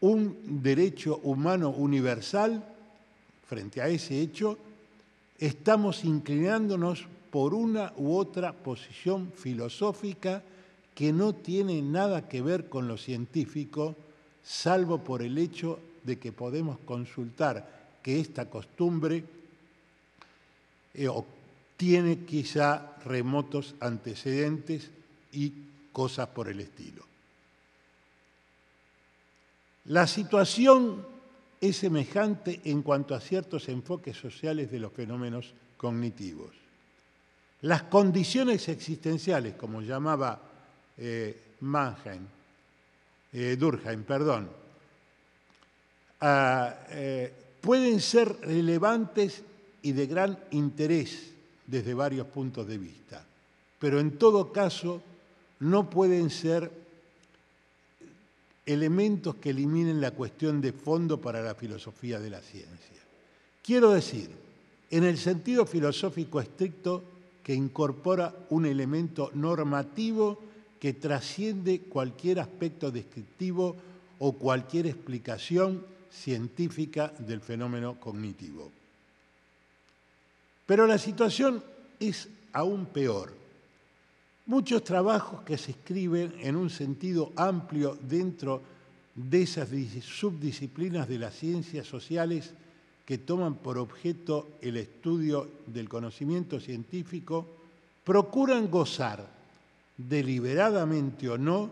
un derecho humano universal frente a ese hecho, estamos inclinándonos por una u otra posición filosófica que no tiene nada que ver con lo científico, salvo por el hecho de que podemos consultar que esta costumbre eh, tiene quizá remotos antecedentes y cosas por el estilo. La situación es semejante en cuanto a ciertos enfoques sociales de los fenómenos cognitivos. Las condiciones existenciales, como llamaba eh, Mannheim, eh, perdón, ah, eh, pueden ser relevantes y de gran interés desde varios puntos de vista, pero en todo caso no pueden ser elementos que eliminen la cuestión de fondo para la filosofía de la ciencia. Quiero decir, en el sentido filosófico estricto, que incorpora un elemento normativo que trasciende cualquier aspecto descriptivo o cualquier explicación científica del fenómeno cognitivo. Pero la situación es aún peor. Muchos trabajos que se escriben en un sentido amplio dentro de esas subdisciplinas de las ciencias sociales que toman por objeto el estudio del conocimiento científico, procuran gozar, deliberadamente o no,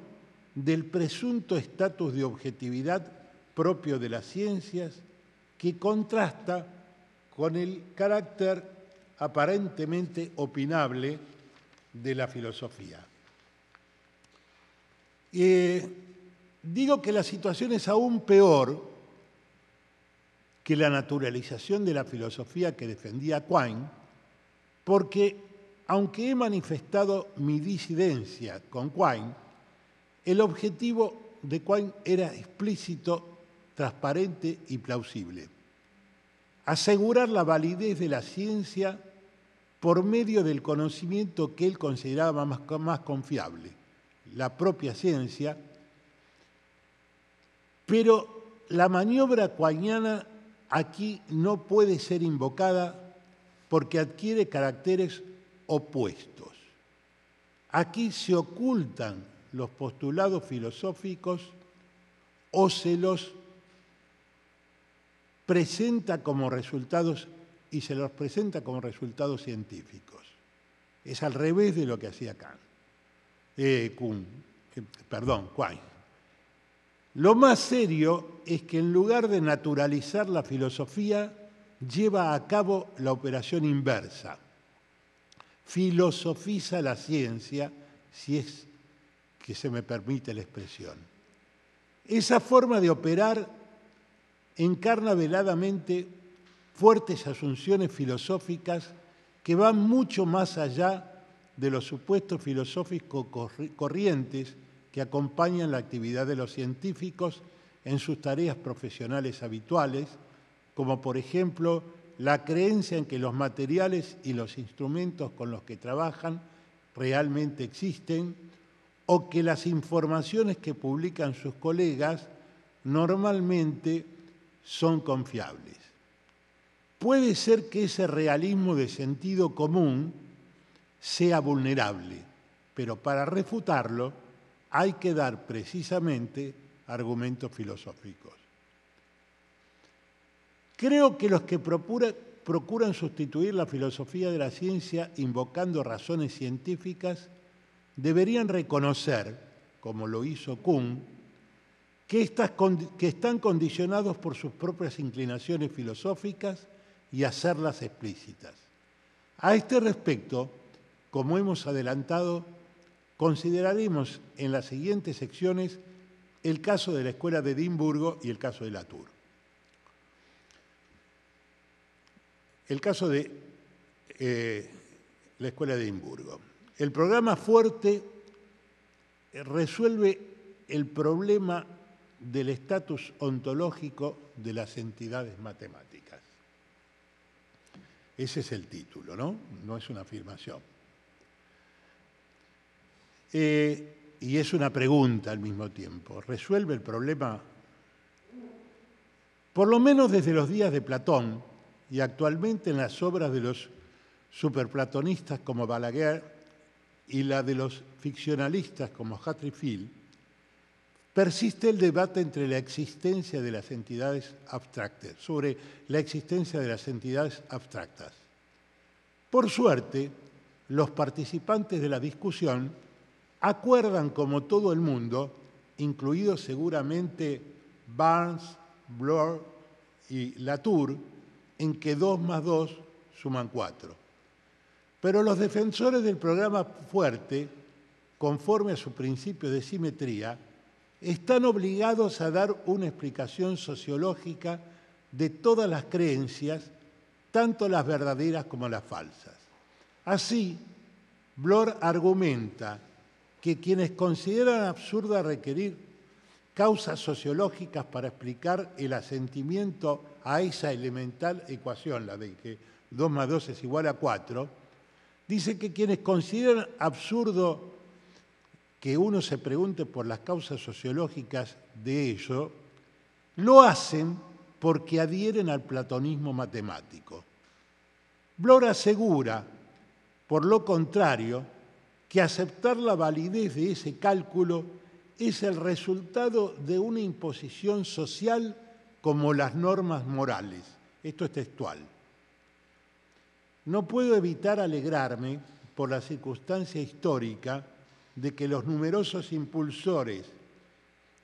del presunto estatus de objetividad propio de las ciencias que contrasta con el carácter aparentemente opinable de la filosofía. digo que la situación es aún peor que la naturalización de la filosofía que defendía Quine, porque aunque he manifestado mi disidencia con Quine, el objetivo de Quine era explícito, transparente y plausible. Asegurar la validez de la ciencia por medio del conocimiento que él consideraba más, más confiable, la propia ciencia, pero la maniobra cuañana aquí no puede ser invocada porque adquiere caracteres opuestos. Aquí se ocultan los postulados filosóficos o se los presenta como resultados y se los presenta como resultados científicos. Es al revés de lo que hacía Kant. Eh, Kuhn, eh, perdón, Quine. Lo más serio es que en lugar de naturalizar la filosofía, lleva a cabo la operación inversa. Filosofiza la ciencia, si es que se me permite la expresión. Esa forma de operar encarna veladamente fuertes asunciones filosóficas que van mucho más allá de los supuestos filosóficos corrientes que acompañan la actividad de los científicos en sus tareas profesionales habituales, como por ejemplo la creencia en que los materiales y los instrumentos con los que trabajan realmente existen o que las informaciones que publican sus colegas normalmente son confiables. Puede ser que ese realismo de sentido común sea vulnerable, pero para refutarlo hay que dar precisamente argumentos filosóficos. Creo que los que procuran sustituir la filosofía de la ciencia invocando razones científicas deberían reconocer, como lo hizo Kuhn, que, están condicionados por sus propias inclinaciones filosóficas y hacerlas explícitas. A este respecto, como hemos adelantado, consideraremos en las siguientes secciones el caso de la Escuela de Edimburgo y el caso de Latour. El caso de eh, la Escuela de Edimburgo. El programa Fuerte resuelve el problema del estatus ontológico de las entidades matemáticas. Ese es el título, ¿no? No es una afirmación. Eh, y es una pregunta al mismo tiempo. ¿Resuelve el problema? Por lo menos desde los días de Platón, y actualmente en las obras de los superplatonistas como Balaguer y la de los ficcionalistas como Field, persiste el debate entre la existencia de las entidades abstractas, sobre la existencia de las entidades abstractas. Por suerte, los participantes de la discusión acuerdan como todo el mundo, incluidos seguramente Barnes, Bloor y Latour, en que 2 más 2 suman 4. Pero los defensores del programa fuerte, conforme a su principio de simetría, están obligados a dar una explicación sociológica de todas las creencias, tanto las verdaderas como las falsas. Así, Blor argumenta que quienes consideran absurda requerir causas sociológicas para explicar el asentimiento a esa elemental ecuación, la de que 2 más 2 es igual a 4, dice que quienes consideran absurdo que uno se pregunte por las causas sociológicas de ello, lo hacen porque adhieren al platonismo matemático. Blor asegura, por lo contrario, que aceptar la validez de ese cálculo es el resultado de una imposición social como las normas morales. Esto es textual. No puedo evitar alegrarme por la circunstancia histórica de que los numerosos impulsores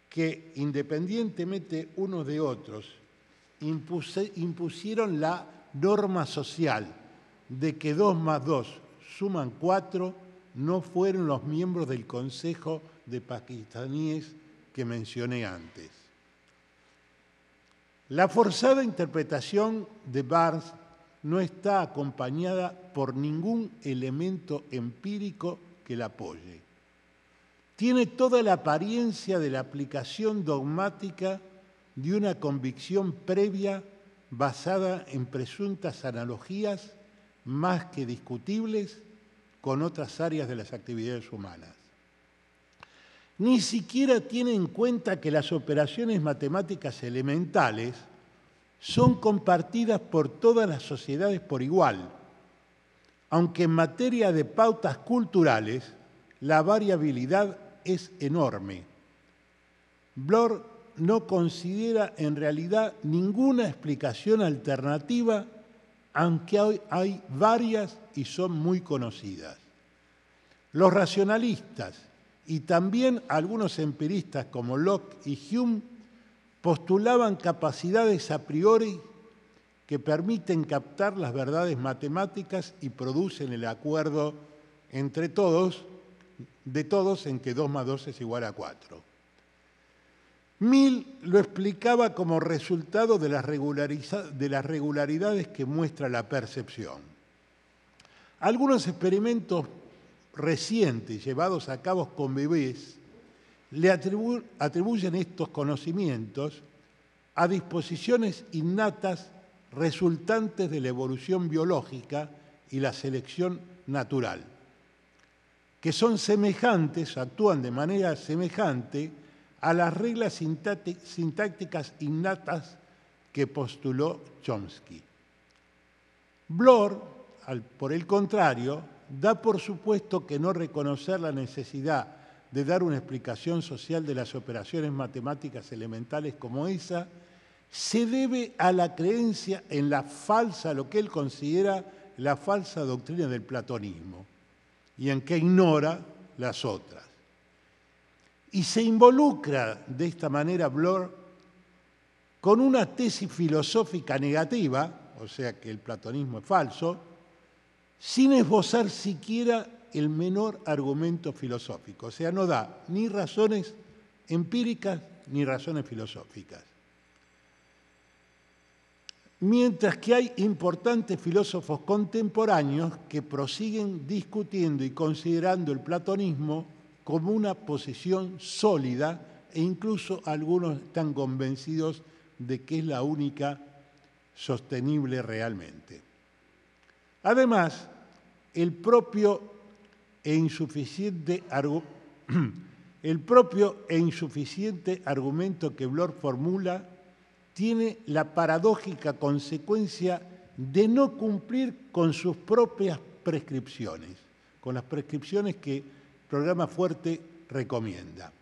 que, independientemente unos de otros, impusieron la norma social de que 2 más 2 suman 4, no fueron los miembros del Consejo de pakistaníes que mencioné antes. La forzada interpretación de Barnes no está acompañada por ningún elemento empírico que la apoye. Tiene toda la apariencia de la aplicación dogmática de una convicción previa basada en presuntas analogías más que discutibles con otras áreas de las actividades humanas. Ni siquiera tiene en cuenta que las operaciones matemáticas elementales son compartidas por todas las sociedades por igual, aunque en materia de pautas culturales la variabilidad es enorme. Blor no considera en realidad ninguna explicación alternativa, aunque hay varias y son muy conocidas. Los racionalistas, y también algunos empiristas como Locke y Hume postulaban capacidades a priori que permiten captar las verdades matemáticas y producen el acuerdo entre todos, de todos, en que 2 más 2 es igual a 4. Mill lo explicaba como resultado de las, de las regularidades que muestra la percepción. Algunos experimentos recientes llevados a cabo con bebés le atribuyen estos conocimientos a disposiciones innatas resultantes de la evolución biológica y la selección natural, que son semejantes, actúan de manera semejante a las reglas sintácticas innatas que postuló Chomsky. Blor, por el contrario, da por supuesto que no reconocer la necesidad de dar una explicación social de las operaciones matemáticas elementales como esa, se debe a la creencia en la falsa, lo que él considera la falsa doctrina del platonismo, y en que ignora las otras. Y se involucra de esta manera Blor con una tesis filosófica negativa, o sea que el platonismo es falso, sin esbozar siquiera el menor argumento filosófico. O sea, no da ni razones empíricas ni razones filosóficas. Mientras que hay importantes filósofos contemporáneos que prosiguen discutiendo y considerando el platonismo como una posición sólida e incluso algunos están convencidos de que es la única sostenible realmente. Además, el propio e insuficiente, el propio e insuficiente argumento que Blor formula tiene la paradójica consecuencia de no cumplir con sus propias prescripciones, con las prescripciones que el programa Fuerte recomienda.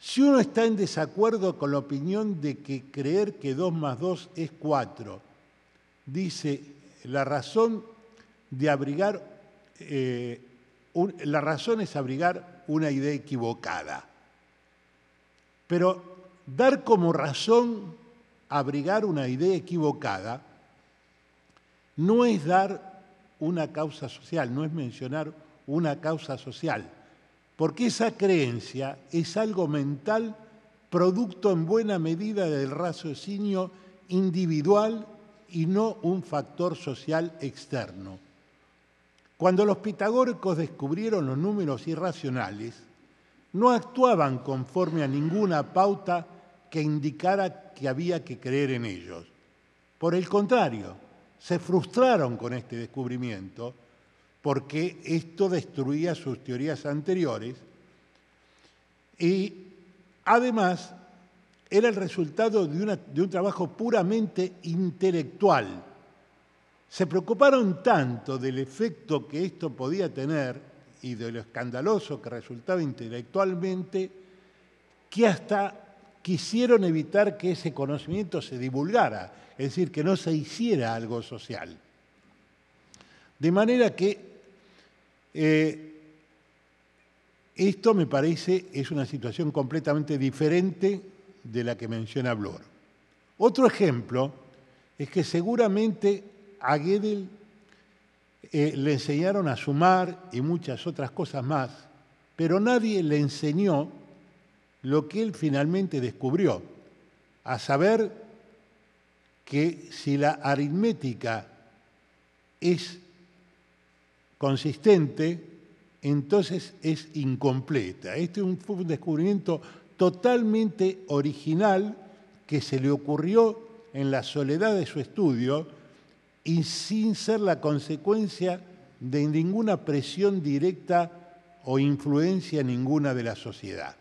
Si uno está en desacuerdo con la opinión de que creer que 2 más 2 es 4, dice la razón de abrigar, eh, la razón es abrigar una idea equivocada. Pero dar como razón abrigar una idea equivocada no es dar una causa social, no es mencionar una causa social, porque esa creencia es algo mental producto en buena medida del raciocinio individual y no un factor social externo. Cuando los pitagóricos descubrieron los números irracionales, no actuaban conforme a ninguna pauta que indicara que había que creer en ellos. Por el contrario, se frustraron con este descubrimiento porque esto destruía sus teorías anteriores y además era el resultado de, de, un trabajo puramente intelectual. Se preocuparon tanto del efecto que esto podía tener y de lo escandaloso que resultaba intelectualmente que hasta quisieron evitar que ese conocimiento se divulgara, es decir, que no se hiciera algo social. De manera que eh, esto me parece es una situación completamente diferente de la que menciona Blor. Otro ejemplo es que seguramente a Gödel eh, le enseñaron a sumar y muchas otras cosas más, pero nadie le enseñó lo que él finalmente descubrió, a saber que si la aritmética es consistente, entonces es incompleta. Este fue un descubrimiento totalmente original que se le ocurrió en la soledad de su estudio y sin ser la consecuencia de ninguna presión directa o influencia ninguna de la sociedad.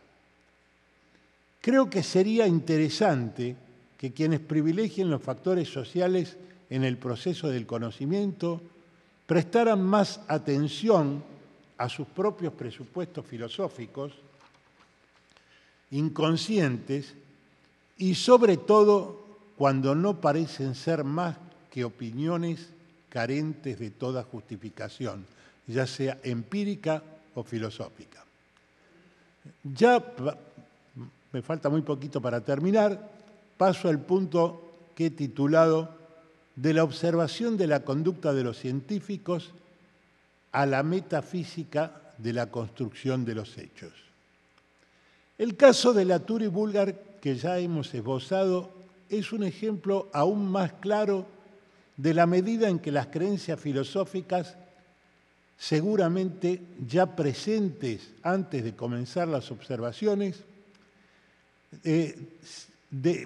Creo que sería interesante que quienes privilegien los factores sociales en el proceso del conocimiento prestaran más atención a sus propios presupuestos filosóficos, inconscientes y sobre todo cuando no parecen ser más que opiniones carentes de toda justificación, ya sea empírica o filosófica. Ya me falta muy poquito para terminar, paso al punto que he titulado de la observación de la conducta de los científicos a la metafísica de la construcción de los hechos. El caso de la Turi Bulgar que ya hemos esbozado es un ejemplo aún más claro de la medida en que las creencias filosóficas, seguramente ya presentes antes de comenzar las observaciones, eh,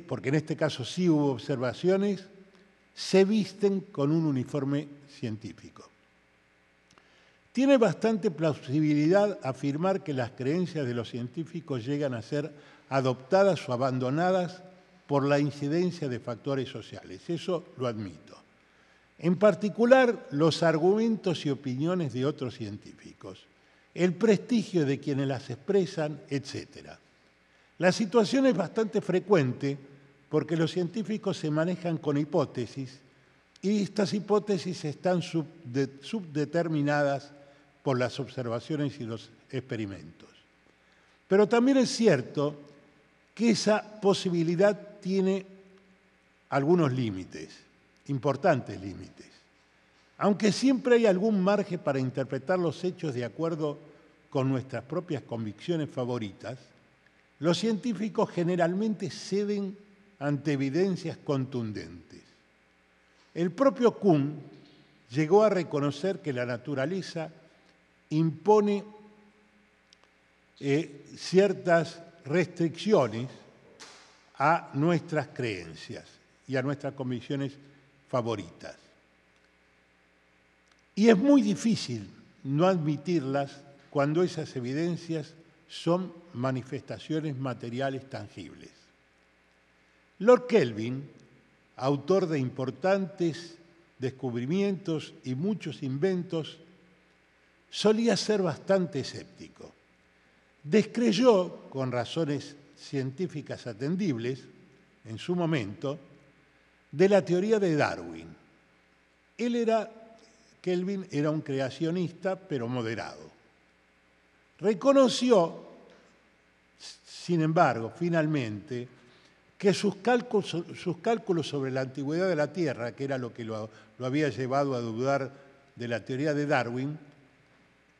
porque en este caso sí hubo observaciones, se visten con un uniforme científico. Tiene bastante plausibilidad afirmar que las creencias de los científicos llegan a ser adoptadas o abandonadas por la incidencia de factores sociales. Eso lo admito. En particular, los argumentos y opiniones de otros científicos, el prestigio de quienes las expresan, etcétera. La situación es bastante frecuente porque los científicos se manejan con hipótesis y estas hipótesis están subdeterminadas por las observaciones y los experimentos. Pero también es cierto que esa posibilidad tiene algunos límites, importantes límites. Aunque siempre hay algún margen para interpretar los hechos de acuerdo con nuestras propias convicciones favoritas, los científicos generalmente ceden ante evidencias contundentes. El propio Kuhn llegó a reconocer que la naturaleza impone eh, ciertas restricciones a nuestras creencias y a nuestras convicciones favoritas. Y es muy difícil no admitirlas cuando esas evidencias son manifestaciones materiales tangibles. Lord Kelvin, autor de importantes descubrimientos y muchos inventos, solía ser bastante escéptico. Descreyó, con razones científicas atendibles, en su momento, de la teoría de Darwin. Él era, Kelvin era un creacionista, pero moderado. Reconoció, sin embargo, finalmente, que sus cálculos, sobre la antigüedad de la Tierra, que era lo que lo, había llevado a dudar de la teoría de Darwin,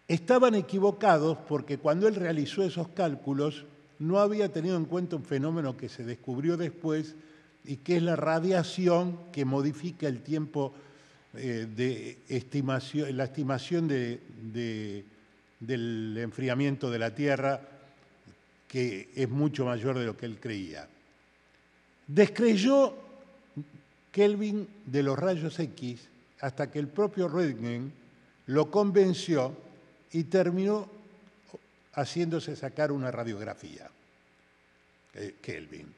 estaban equivocados porque cuando él realizó esos cálculos no había tenido en cuenta un fenómeno que se descubrió después y que es la radiación que modifica el tiempo eh, de estimación, la estimación del enfriamiento de la Tierra, que es mucho mayor de lo que él creía. Descreyó Kelvin de los rayos X hasta que el propio Röntgen lo convenció y terminó haciéndose sacar una radiografía, eh, Kelvin.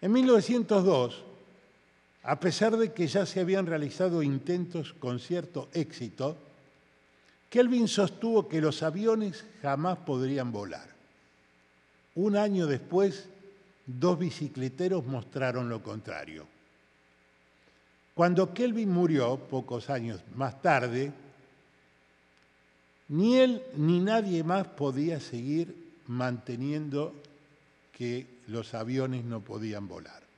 En 1902, a pesar de que ya se habían realizado intentos con cierto éxito, Kelvin sostuvo que los aviones jamás podrían volar. Un año después, dos bicicleteros mostraron lo contrario. Cuando Kelvin murió, pocos años más tarde, ni él ni nadie más podía seguir manteniendo que los aviones no podían volar.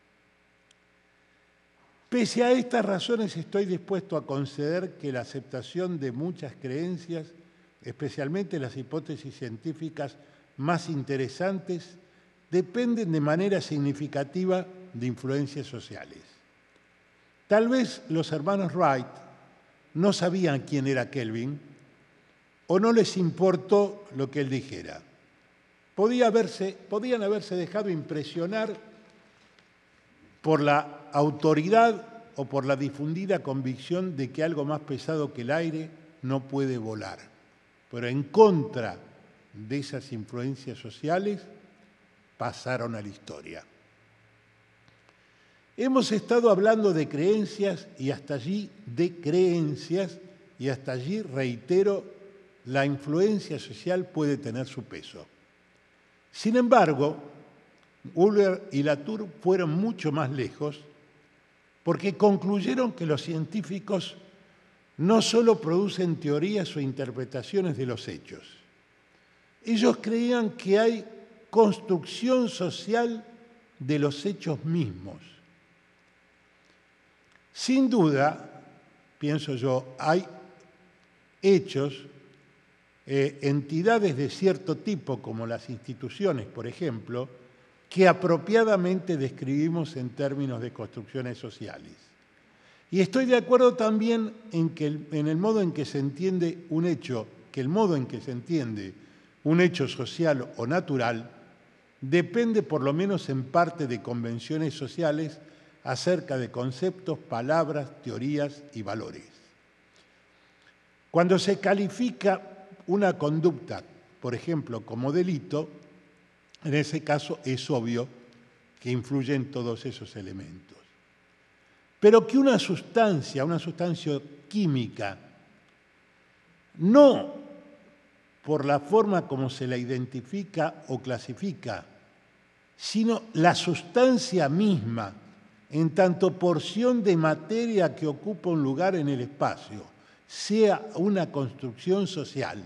Pese a estas razones estoy dispuesto a conceder que la aceptación de muchas creencias, especialmente las hipótesis científicas más interesantes, dependen de manera significativa de influencias sociales. Tal vez los hermanos Wright no sabían quién era Kelvin, o no les importó lo que él dijera. Podían haberse dejado impresionar por la autoridad o por la difundida convicción de que algo más pesado que el aire no puede volar. Pero en contra de esas influencias sociales pasaron a la historia. Hemos estado hablando de creencias y hasta allí de creencias y hasta allí reitero la influencia social puede tener su peso. Sin embargo, Uller y Latour fueron mucho más lejos porque concluyeron que los científicos no solo producen teorías o interpretaciones de los hechos, ellos creían que hay construcción social de los hechos mismos. Sin duda, pienso yo, hay hechos eh, entidades de cierto tipo, como las instituciones, por ejemplo, que apropiadamente describimos en términos de construcciones sociales. Y estoy de acuerdo también en, que en el modo en que se entiende un hecho, que el modo en que se entiende un hecho social o natural depende por lo menos en parte de convenciones sociales acerca de conceptos, palabras, teorías y valores. Cuando se califica una conducta, por ejemplo, como delito, en ese caso es obvio que influyen todos esos elementos. Pero que una sustancia, una sustancia química, no por la forma como se la identifica o clasifica, sino la sustancia misma, en tanto porción de materia que ocupa un lugar en el espacio, sea una construcción social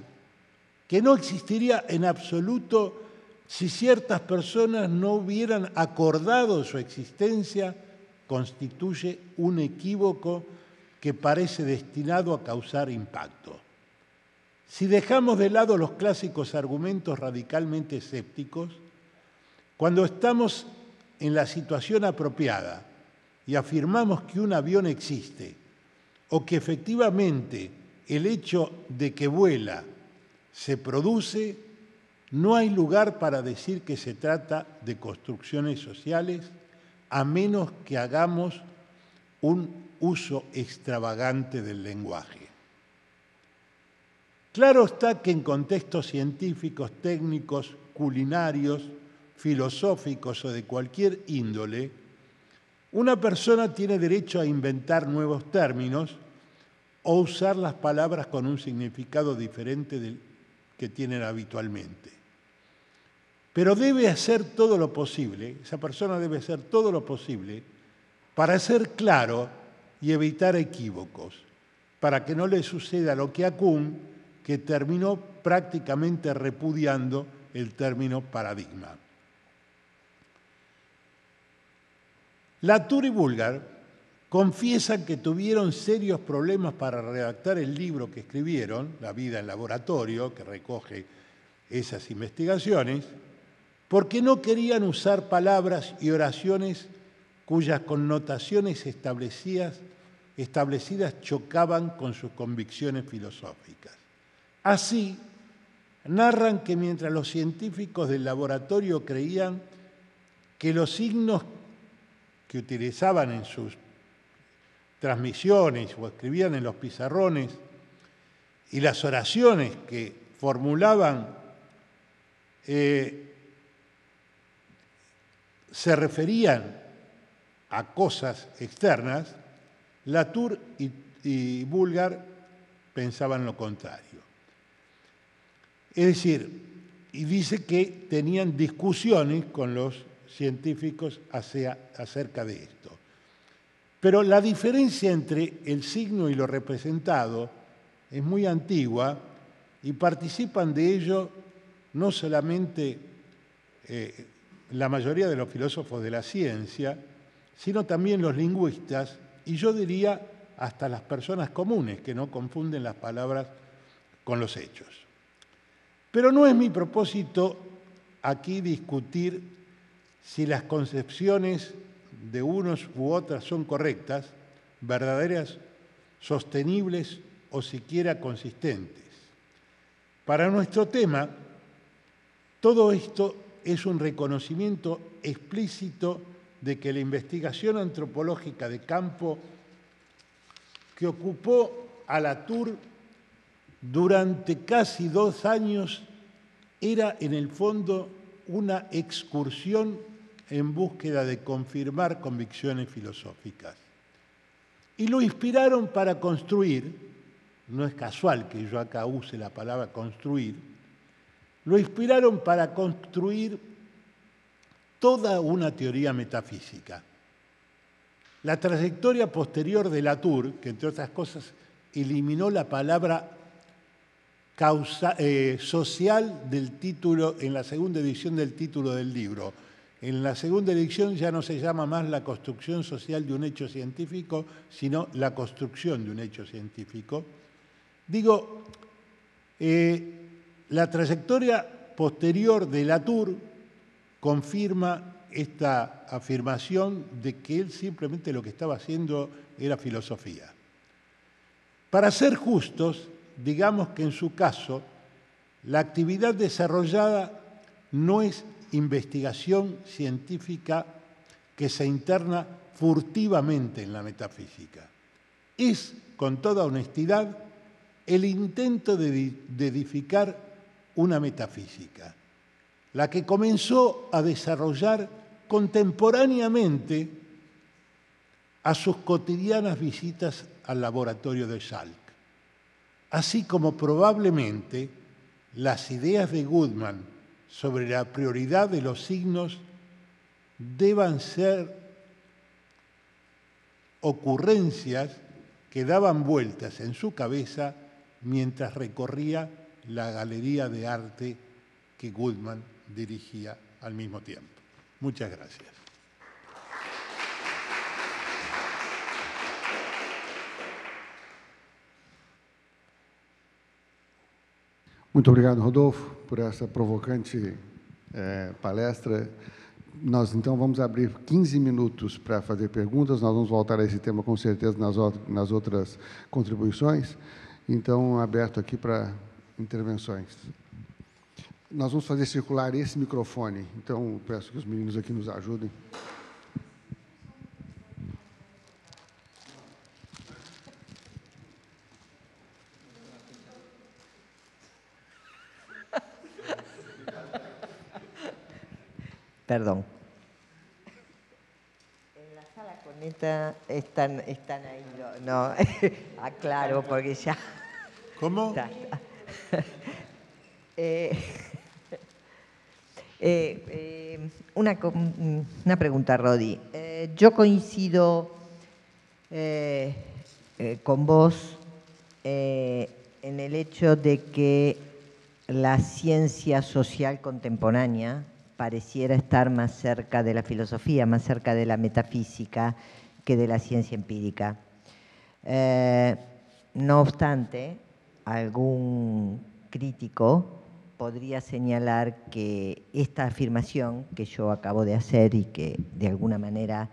que no existiría en absoluto si ciertas personas no hubieran acordado su existencia, constituye un equívoco que parece destinado a causar impacto. Si dejamos de lado los clásicos argumentos radicalmente escépticos, cuando estamos en la situación apropiada y afirmamos que un avión existe, o que efectivamente el hecho de que vuela se produce, no hay lugar para decir que se trata de construcciones sociales a menos que hagamos un uso extravagante del lenguaje. Claro está que en contextos científicos, técnicos, culinarios, filosóficos o de cualquier índole, Una persona tiene derecho a inventar nuevos términos o usar las palabras con un significado diferente del que tienen habitualmente. Pero debe hacer todo lo posible, esa persona debe hacer todo lo posible para ser claro y evitar equívocos, para que no le suceda lo que a Kuhn, que terminó prácticamente repudiando el término paradigma. Latour y Bulgar confiesan que tuvieron serios problemas para redactar el libro que escribieron, La vida en laboratorio, que recoge esas investigaciones, porque no querían usar palabras y oraciones cuyas connotaciones establecidas, chocaban con sus convicciones filosóficas. Así, narran que mientras los científicos del laboratorio creían que los signos que utilizaban en sus transmisiones o escribían en los pizarrones y las oraciones que formulaban eh, se referían a cosas externas, Latour y, Bulgar pensaban lo contrario. Es decir, y dice que tenían discusiones con los científicos acerca de esto. Pero la diferencia entre el signo y lo representado es muy antigua y participan de ello no solamente eh, la mayoría de los filósofos de la ciencia, sino también los lingüistas y yo diría hasta las personas comunes que no confunden las palabras con los hechos. Pero no es mi propósito aquí discutir si las concepciones de unos u otras son correctas, verdaderas, sostenibles o siquiera consistentes. Para nuestro tema, todo esto es un reconocimiento explícito de que la investigación antropológica de campo que ocupó a la Tour durante casi dos años era en el fondo una excursión en búsqueda de confirmar convicciones filosóficas. Y lo inspiraron para construir, no es casual que yo acá use la palabra construir, lo inspiraron para construir toda una teoría metafísica. La trayectoria posterior de Latour, que entre otras cosas eliminó la palabra eh, social del título, en la segunda edición del título del libro, en la segunda edición ya no se llama más la construcción social de un hecho científico, sino la construcción de un hecho científico. Digo, eh, la trayectoria posterior de Latour confirma esta afirmación de que él simplemente lo que estaba haciendo era filosofía. Para ser justos, digamos que en su caso, la actividad desarrollada no es investigación científica que se interna furtivamente en la metafísica. Es, con toda honestidad, el intento de, edificar una metafísica, la que comenzó a desarrollar contemporáneamente a sus cotidianas visitas al laboratorio de Salk, así como probablemente las ideas de Goodman sobre la prioridad de los signos deban ser ocurrencias que daban vueltas en su cabeza mientras recorría la galería de arte que Goodman dirigía al mismo tiempo. Muchas gracias. Muito obrigado, Rodolfo, por essa provocante é, palestra. Nós, então, vamos abrir 15 minutos para fazer perguntas. Nós vamos voltar a esse tema, com certeza, nas, nas outras contribuições. Então, aberto aqui para intervenções. Nós vamos fazer circular esse microfone. Então, peço que os meninos aqui nos ajudem. Perdón. En la sala están, están ahí, no, aclaro, porque ya... ¿Cómo? Eh, eh, eh, una, una, pregunta, Rodi. yo coincido con vos en el hecho de que la ciencia social contemporánea pareciera estar más cerca de la filosofía, más cerca de la metafísica que de la ciencia empírica. Eh, no obstante, algún crítico podría señalar que esta afirmación que yo acabo de hacer y que de alguna manera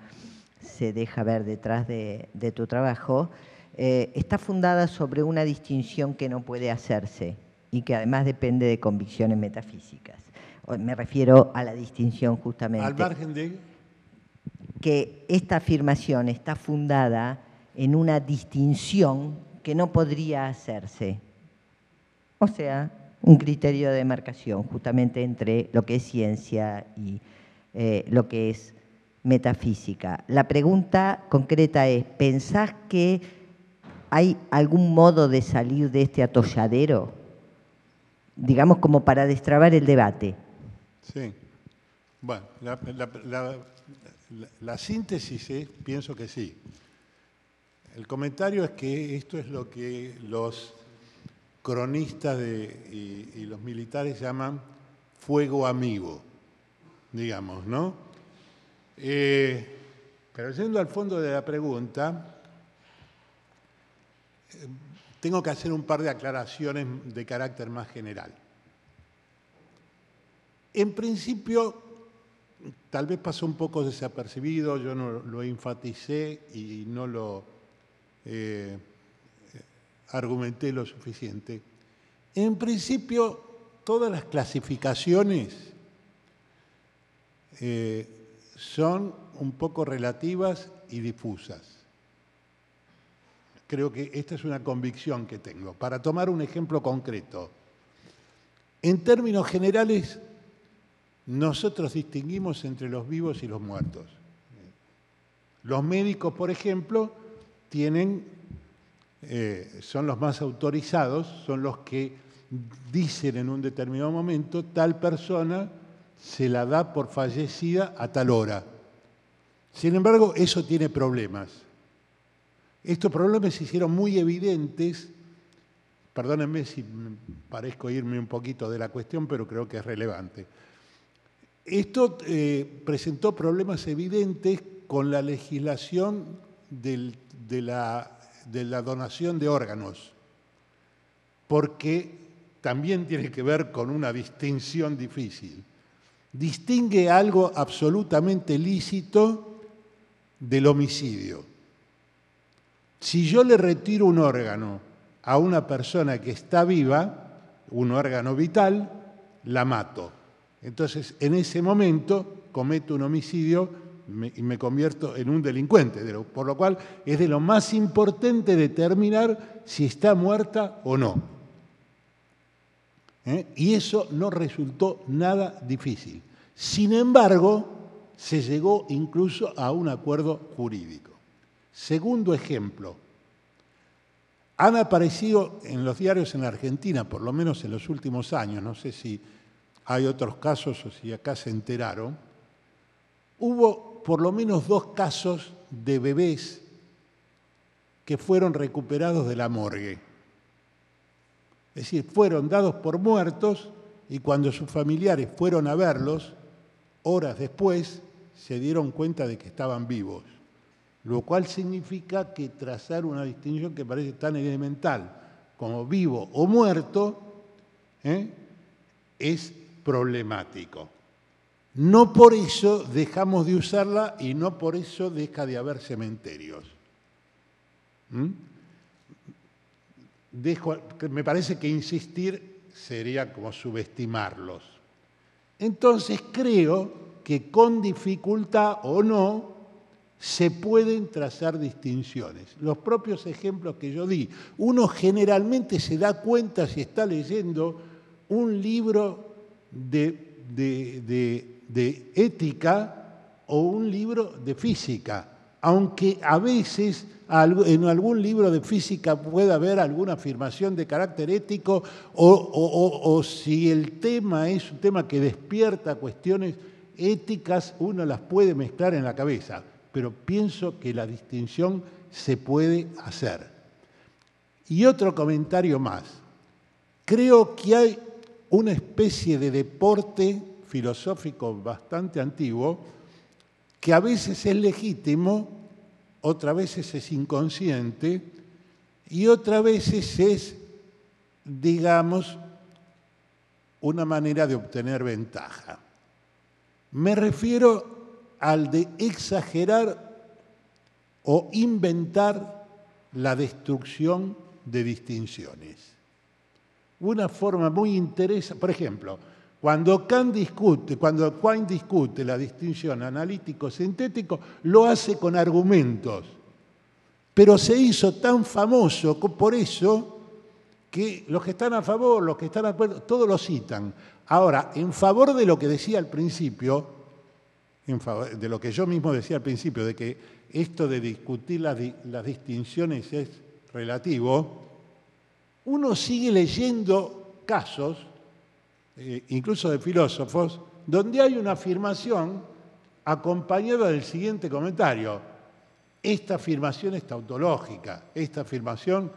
se deja ver detrás de, tu trabajo, eh, está fundada sobre una distinción que no puede hacerse y que además depende de convicciones metafísicas me refiero a la distinción justamente. Al margen de... Que esta afirmación está fundada en una distinción que no podría hacerse. O sea, un criterio de demarcación justamente entre lo que es ciencia y eh, lo que es metafísica. La pregunta concreta es, ¿pensás que hay algún modo de salir de este atolladero? Digamos como para destrabar el debate. Sí. Bueno, la, síntesis es, pienso que sí. El comentario es que esto es lo que los cronistas y, los militares llaman fuego amigo, digamos, ¿no? Eh, pero yendo al fondo de la pregunta, tengo que hacer un par de aclaraciones de carácter más general. En principio, tal vez pasó un poco desapercibido, yo no lo enfaticé y no lo eh, argumenté lo suficiente. En principio, todas las clasificaciones eh, son un poco relativas y difusas. Creo que esta es una convicción que tengo. Para tomar un ejemplo concreto, en términos generales, nosotros distinguimos entre los vivos y los muertos. Los médicos, por ejemplo, tienen, eh, son los más autorizados, son los que dicen en un determinado momento, tal persona se la da por fallecida a tal hora. Sin embargo, eso tiene problemas. Estos problemas se hicieron muy evidentes, perdónenme si parezco irme un poquito de la cuestión, pero creo que es relevante esto eh, presentó problemas evidentes con la legislación de, la, de la donación de órganos, porque también tiene que ver con una distinción difícil. Distingue algo absolutamente lícito del homicidio. Si yo le retiro un órgano a una persona que está viva, un órgano vital, la mato. Entonces, en ese momento cometo un homicidio y me convierto en un delincuente, por lo cual es de lo más importante determinar si está muerta o no. ¿Eh? Y eso no resultó nada difícil. Sin embargo, se llegó incluso a un acuerdo jurídico. Segundo ejemplo, han aparecido en los diarios en Argentina, por lo menos en los últimos años, no sé si hay otros casos, o si acá se enteraron, hubo por lo menos dos casos de bebés que fueron recuperados de la morgue. Es decir, fueron dados por muertos y cuando sus familiares fueron a verlos, horas después se dieron cuenta de que estaban vivos. Lo cual significa que trazar una distinción que parece tan elemental como vivo o muerto ¿eh? es problemático. No por eso dejamos de usarla y no por eso deja de haber cementerios. ¿Mm? me parece que insistir sería como subestimarlos. Entonces creo que con dificultad o no se pueden trazar distinciones. Los propios ejemplos que yo di, uno generalmente se da cuenta si está leyendo un libro de, ética o un libro de física. aunque a veces en algún libro de física pueda haber alguna afirmación de carácter ético o, si el tema es un tema que despierta cuestiones éticas, uno las puede mezclar en la cabeza, pero pienso que la distinción se puede hacer. Y otro comentario más. Creo que hay una especie de deporte filosófico bastante antiguo que a veces es legítimo, otras veces es inconsciente y otras veces es, digamos, una manera de obtener ventaja. Me refiero al de exagerar o inventar la destrucción de distinciones. Una forma muy interesante, por ejemplo, cuando Kant discute, cuando Quine discute la distinción analítico-sintético, lo hace con argumentos. Pero se hizo tan famoso por eso que los que están a favor, los que están a acuerdo, todos lo citan. Ahora, en favor de lo que decía al principio, de lo que yo mismo decía al principio, de que esto de discutir las, distinciones es relativo, uno sigue leyendo casos eh, incluso de filósofos, donde hay una afirmación acompañada del siguiente comentario. Esta afirmación es tautológica, esta afirmación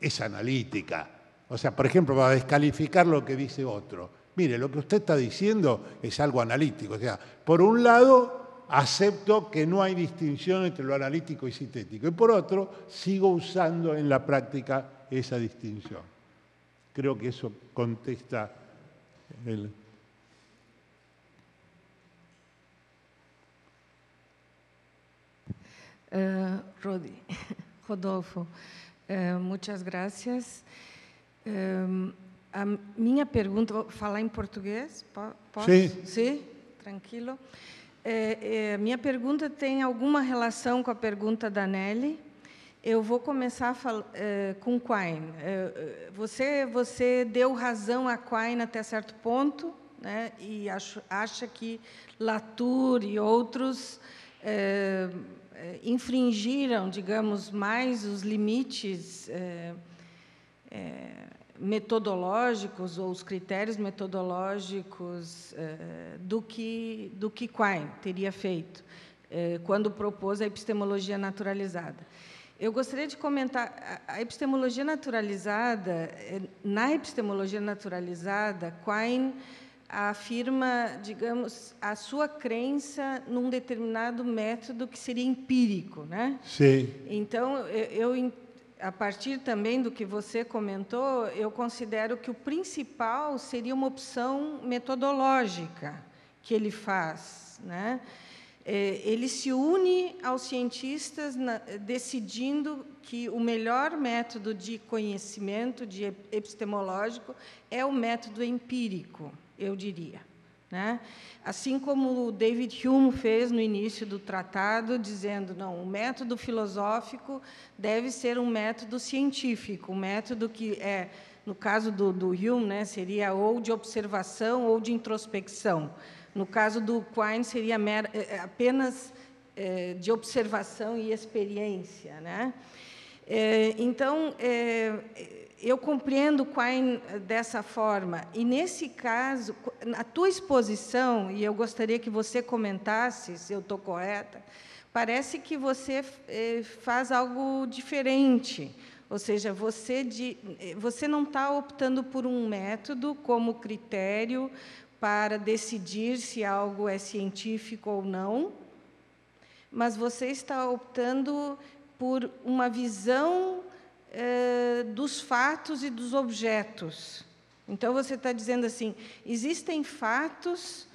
es analítica. O sea, por ejemplo, para descalificar lo que dice otro. Mire, lo que usted está diciendo es algo analítico. O sea, por un lado, acepto que no hay distinción entre lo analítico y sintético. Y por otro, sigo usando en la práctica esa distinción. Creo que eso contesta Uh, Rodi, Rodolfo, uh, muitas graças. Um, a minha pergunta, vou falar em português? Posso? Sim. Sim? Tranquilo. É, minha pergunta tem alguma relação com a pergunta da Nelly. Eu vou começar é, com Quine. É, você, você deu razão a Quine até certo ponto, né, e acho, acha que Latour e outros infringiram, digamos, mais os limites metodológicos ou os critérios metodológicos do que do que Quine teria feito quando propôs a epistemologia naturalizada. Eu gostaria de comentar a epistemologia naturalizada. Eh, na epistemologia naturalizada, Quine afirma, digamos, a sua crença num determinado método que seria empírico, né? Sim. Então, eu, a partir também do que você comentou, eu considero que o principal seria uma opção metodológica que ele faz, né? É, ele se une aos cientistas decidindo que o melhor método de conhecimento, de epistemológico, é o método empírico, eu diria. Né? Assim como o David Hume fez no início do tratado, dizendo não, o método filosófico deve ser um método científico, um método que é, no caso do, do Hume, né, seria ou de observação ou de introspecção. No caso do Quine, seria mera, eh, eh, apenas é, de observação e experiência. Né? É, então, é, eu compreendo Quine dessa forma. E, nesse caso, na tua exposição, e eu gostaria que você comentasse, se eu estou correta, parece que você faz algo diferente. Ou seja, você, de, você não está optando por um método como critério para decidir se algo é científico ou não, mas você está optando por uma visão eh, dos fatos e dos objetos. Então, você está dizendo assim: existem fatos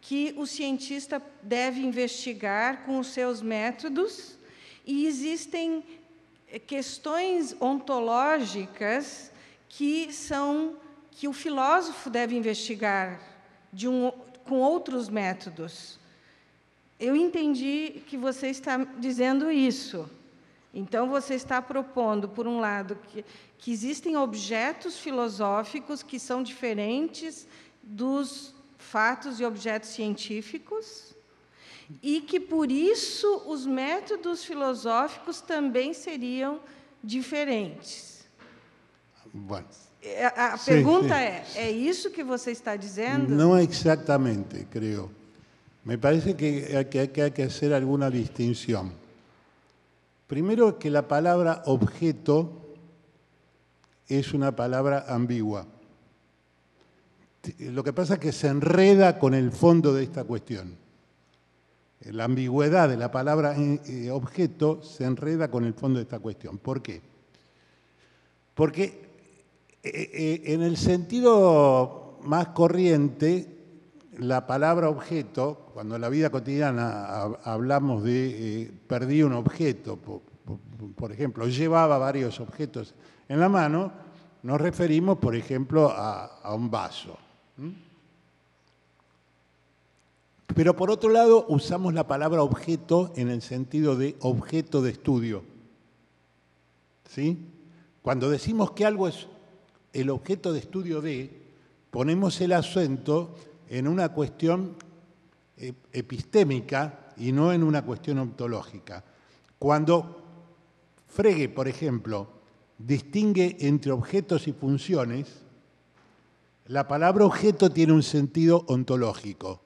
que o cientista deve investigar com os seus métodos, e existem questões ontológicas que são que o filósofo deve investigar de um, com outros métodos. Eu entendi que você está dizendo isso. Então, você está propondo, por um lado, que, que existem objetos filosóficos que são diferentes dos fatos e objetos científicos, e que por isso os métodos filosóficos também seriam diferentes. É, A pergunta sim. é: é isso que você está dizendo? no exactamente, creo. Me parece que hay que, que hay que hacer alguna distinción. Primero que la palabra objeto es una palabra ambigua. Lo que pasa es que se enreda con el fondo de esta cuestión. La ambigüedad de la palabra eh, eh, objeto se enreda con el fondo de esta cuestión. ¿Por qué? Porque en el sentido más corriente, la palabra objeto, cuando en la vida cotidiana hab- hablamos de eh, perdí un objeto, po- po- por, ejemplo, llevaba varios objetos en la mano, nos referimos, por ejemplo, a, un vaso. Pero por otro lado, usamos la palabra objeto en el sentido de objeto de estudio. ¿Sí? Cuando decimos que algo es el objeto de estudio de, ponemos el acento en una cuestión eh, epistémica y no en una cuestión ontológica. Cuando Frege, por ejemplo, distingue entre objetos y funciones, la palabra objeto tiene un sentido ontológico.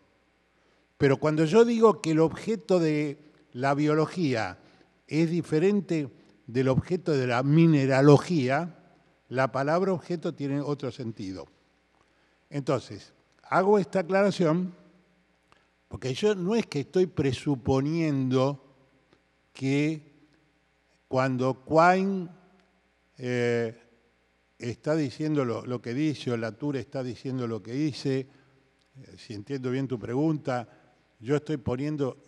Pero cuando yo digo que el objeto de la biología es diferente del objeto de la mineralogía, la palabra objeto tiene otro sentido. Entonces, hago esta aclaración porque yo no es que estoy presuponiendo que cuando Quine eh, está diciendo lo, que dice o Latour está diciendo lo que dice, eh, si entiendo bien tu pregunta, yo estoy poniendo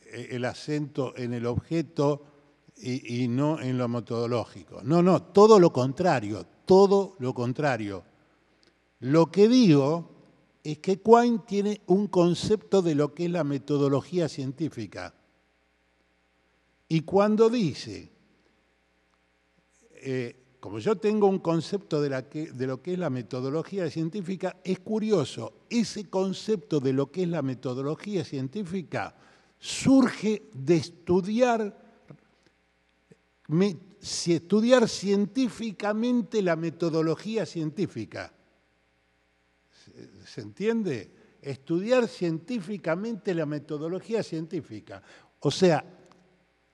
eh, el acento en el objeto y, no en lo metodológico. No, no, todo lo contrario, todo lo contrario. Lo que digo es que Quine tiene un concepto de lo que es la metodología científica. Y cuando dice, eh, como yo tengo un concepto de, la de lo que es la metodología científica, es curioso, ese concepto de lo que es la metodología científica surge de estudiar, si- estudiar científicamente la metodología científica. ¿Se- ¿Se entiende? Estudiar científicamente la metodología científica. O sea,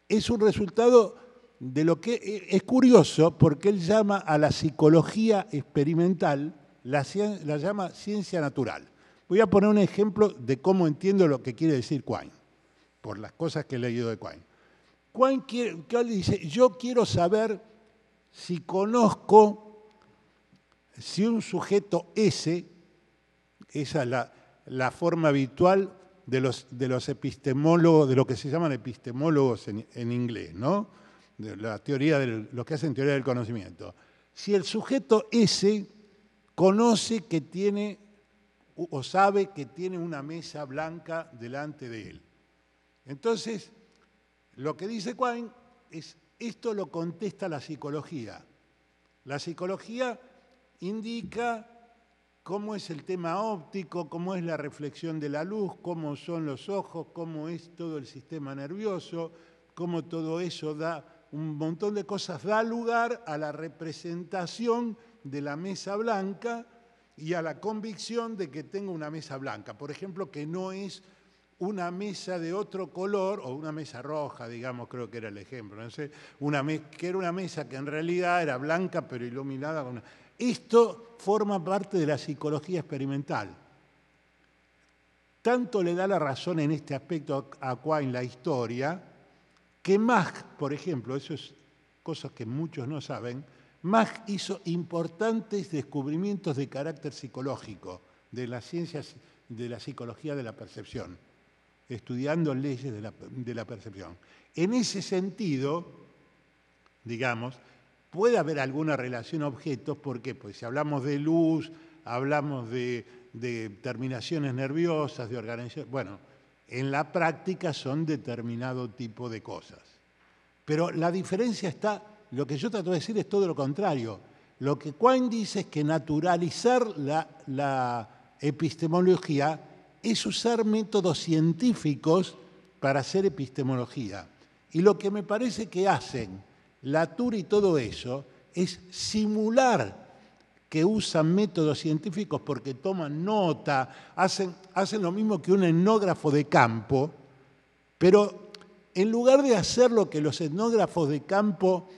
es un resultado de lo que eh, es curioso porque él llama a la psicología experimental, la, la llama ciencia natural. Voy a poner un ejemplo de cómo entiendo lo que quiere decir Quine, por las cosas que he leído de Quine. Quine dice, yo quiero saber si conozco si un sujeto S, esa es la, forma habitual de los, de los epistemólogos, de lo que se llaman epistemólogos en, en inglés, ¿no? De la teoría del, lo que hacen teoría del conocimiento. Si el sujeto S conoce que tiene o sabe que tiene una mesa blanca delante de él. Entonces, lo que dice Quine es, esto lo contesta la psicología. La psicología indica cómo es el tema óptico, cómo es la reflexión de la luz, cómo son los ojos, cómo es todo el sistema nervioso, cómo todo eso da un montón de cosas, da lugar a la representación de la mesa blanca y a la convicción de que tengo una mesa blanca. Por ejemplo, que no es una mesa de otro color, o una mesa roja, digamos, creo que era el ejemplo, no sé, una que era una mesa que en realidad era blanca pero iluminada con una... Esto forma parte de la psicología experimental. Tanto le da la razón en este aspecto a Quine la historia, que Mach, por ejemplo, eso es cosas que muchos no saben, Mach hizo importantes descubrimientos de carácter psicológico de las ciencias de la psicología de la percepción, estudiando leyes de la, percepción. En ese sentido, digamos, puede haber alguna relación objetos, ¿por qué? Pues si hablamos de luz, hablamos de, terminaciones nerviosas, de organización, bueno, en la práctica son determinado tipo de cosas. Pero la diferencia está, lo que yo trato de decir es todo lo contrario. Lo que Quine dice es que naturalizar la epistemología es usar métodos científicos para hacer epistemología. Y lo que me parece que hacen la TUR y todo eso es simular que usan métodos científicos porque toman nota, hacen, hacen lo mismo que un etnógrafo de campo, pero en lugar de hacer lo que los etnógrafos de campo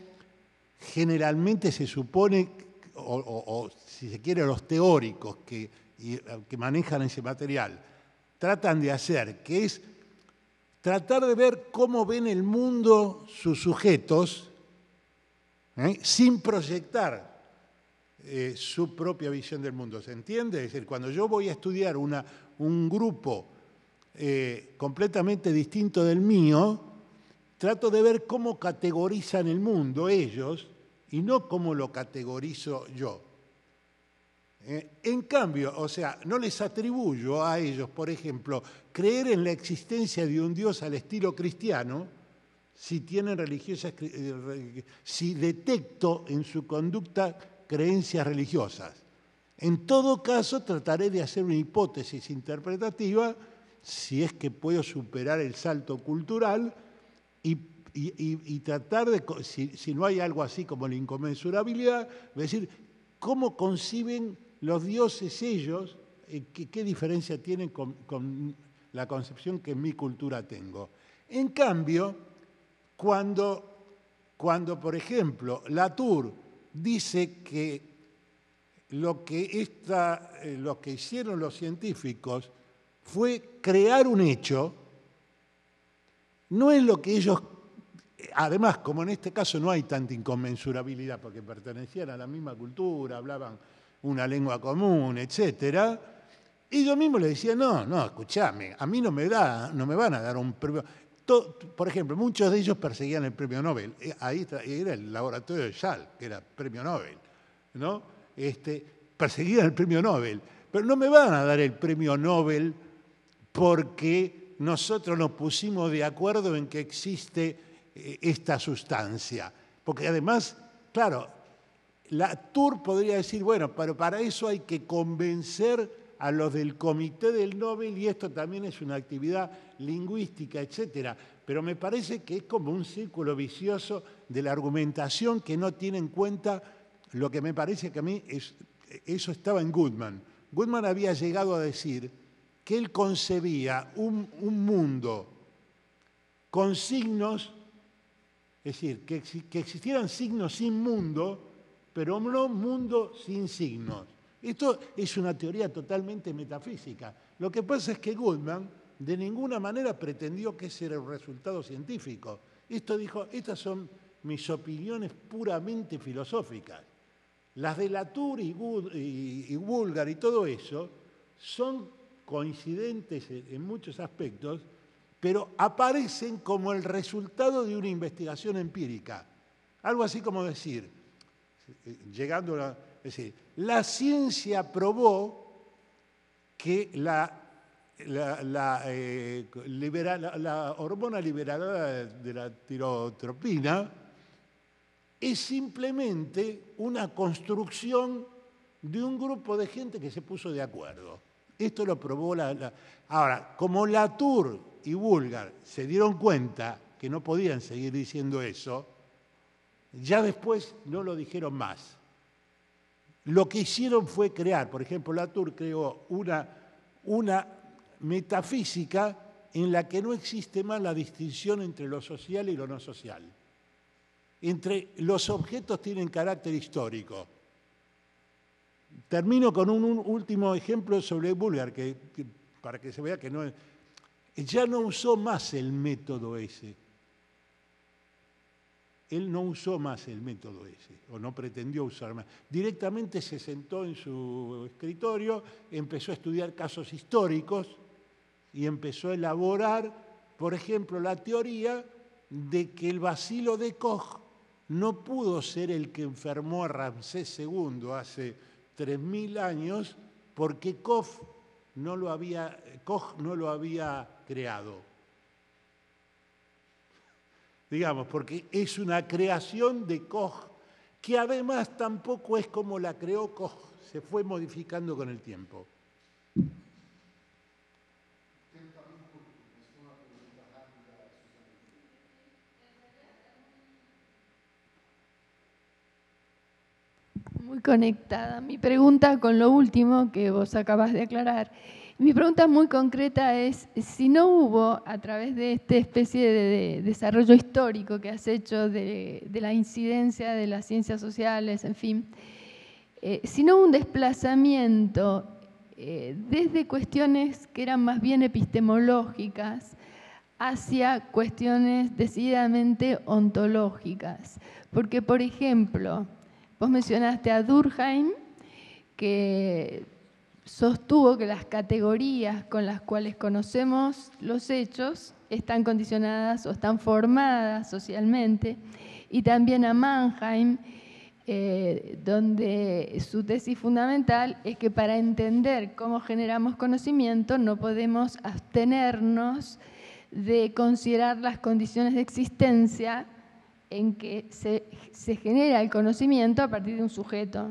generalmente se supone, o, si se quiere los teóricos que, que manejan ese material, tratan de hacer, que es tratar de ver cómo ven el mundo sus sujetos, ¿eh? sin proyectar eh, su propia visión del mundo. ¿Se entiende? Es decir, cuando yo voy a estudiar una, un grupo eh, completamente distinto del mío, trato de ver cómo categorizan el mundo ellos y no cómo lo categorizo yo. En cambio, o sea, no les atribuyo a ellos, por ejemplo, creer en la existencia de un Dios al estilo cristiano, si tienen religiosas, eh, si detecto en su conducta creencias religiosas. En todo caso, trataré de hacer una hipótesis interpretativa si es que puedo superar el salto cultural y, tratar de, si, no hay algo así como la inconmensurabilidad, decir, cómo conciben los dioses ellos, eh, qué, diferencia tienen con la concepción que en mi cultura tengo. En cambio, cuando, cuando por ejemplo, Latour dice que lo que, eh, lo que hicieron los científicos fue crear un hecho, no es lo que ellos, además, como en este caso no hay tanta inconmensurabilidad, porque pertenecían a la misma cultura, hablaban una lengua común, etcétera, ellos mismos le decían, no, no, escúchame, a mí no me, da, no me van a dar un premio por ejemplo, muchos de ellos perseguían el premio Nobel. Eh, ahí era el laboratorio de Schall, que era premio Nobel. ¿no? Este, perseguían el premio Nobel. Pero no me van a dar el premio Nobel porque nosotros nos pusimos de acuerdo en que existe eh, esta sustancia. Porque además, claro, la Tour podría decir, bueno, pero para eso hay que convencer a los del Comité del Nobel y esto también es una actividad lingüística, etcétera. Pero me parece que es como un círculo vicioso de la argumentación que no tiene en cuenta lo que me parece que a mí es, eso estaba en Goodman. Goodman había llegado a decir que él concebía un, un mundo con signos, es decir, que, que existieran signos sin mundo, pero no mundo sin signos. Esto es una teoría totalmente metafísica. Lo que pasa es que Goodman de ninguna manera pretendió que ese era un resultado científico. Esto dijo, estas son mis opiniones puramente filosóficas. Las de Latour y, y, y todo eso son coincidentes en muchos aspectos, pero aparecen como el resultado de una investigación empírica. Algo así como decir, llegando a decir, la ciencia probó que la, la, eh, hormona liberadora de la tirotropina es simplemente una construcción de un grupo de gente que se puso de acuerdo. Esto lo probó la... Ahora, como Latour y Bulgar se dieron cuenta que no podían seguir diciendo eso, ya después no lo dijeron más. Lo que hicieron fue crear, por ejemplo, Latour creó una, una metafísica en la que no existe más la distinción entre lo social y lo no social. Entre los objetos tienen carácter histórico. Termino con un, último ejemplo sobre Bulgar, que, para que se vea que no ya no usó más el método ese él no usó más el método ese, o no pretendió usar más. Directamente se sentó en su escritorio, empezó a estudiar casos históricos y empezó a elaborar, por ejemplo, la teoría de que el vacilo de Koch no pudo ser el que enfermó a Ramsés II hace 3.000 años porque Koch no lo había, Koch no lo había creado digamos, porque es una creación de Koch, que además tampoco es como la creó Koch, se fue modificando con el tiempo. Muy conectada. Mi pregunta con lo último que vos acabas de aclarar mi pregunta muy concreta es si no hubo, a través de esta especie de, desarrollo histórico que has hecho de, la incidencia de las ciencias sociales, en fin, eh, si no hubo un desplazamiento eh, desde cuestiones que eran más bien epistemológicas hacia cuestiones decididamente ontológicas. Porque, por ejemplo, vos mencionaste a Durkheim, que sostuvo que las categorías con las cuales conocemos los hechos están condicionadas o están formadas socialmente, y también a Mannheim, eh, donde su tesis fundamental es que para entender cómo generamos conocimiento no podemos abstenernos de considerar las condiciones de existencia en que se, genera el conocimiento a partir de un sujeto.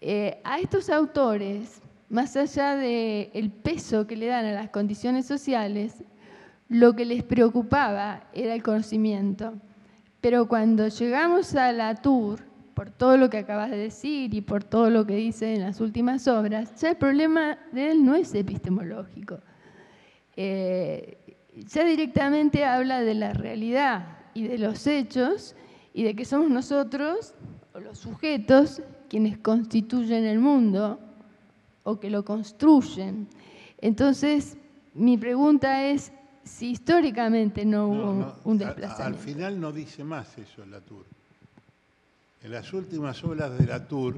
Eh, a estos autores, más allá del peso que le dan a las condiciones sociales, lo que les preocupaba era el conocimiento. Pero cuando llegamos a la Tour, por todo lo que acabas de decir y por todo lo que dice en las últimas obras, ya el problema de él no es epistemológico. Eh, ya directamente habla de la realidad y de los hechos y de que somos nosotros, los sujetos, quienes constituyen el mundo o que lo construyen. Entonces, mi pregunta es si históricamente no hubo un desplazamiento. Al final no dice más eso Latour. En las últimas obras de Latour,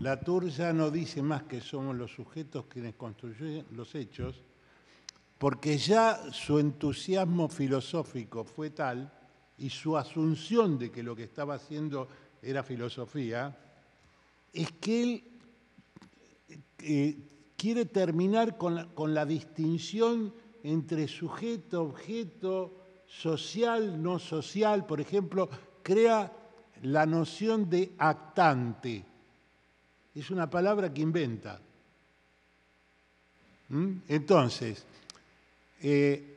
Latour ya no dice más que somos los sujetos quienes construyen los hechos, porque ya su entusiasmo filosófico fue tal y su asunción de que lo que estaba haciendo era filosofía, es que él quiere terminar con la, la distinción entre sujeto, objeto, social, no social. Por ejemplo, crea la noción de actante. Es una palabra que inventa. ¿Mm? Entonces, eh,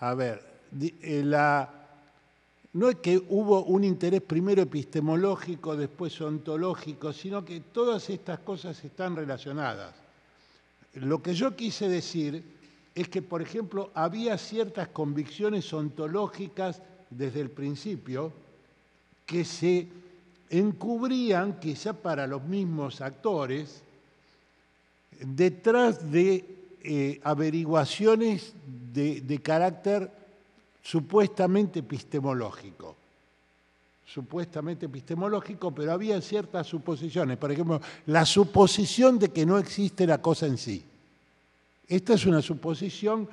a ver, eh, no es que hubo un interés primero epistemológico, después ontológico, sino que todas estas cosas están relacionadas. Lo que yo quise decir es que, por ejemplo, había ciertas convicciones ontológicas desde el principio que se encubrían, quizá para los mismos actores, detrás de eh, averiguaciones de, carácter supuestamente epistemológico. Supuestamente epistemológico, pero había ciertas suposiciones. Por ejemplo, la suposición de que no existe la cosa en sí. Esta es una suposición,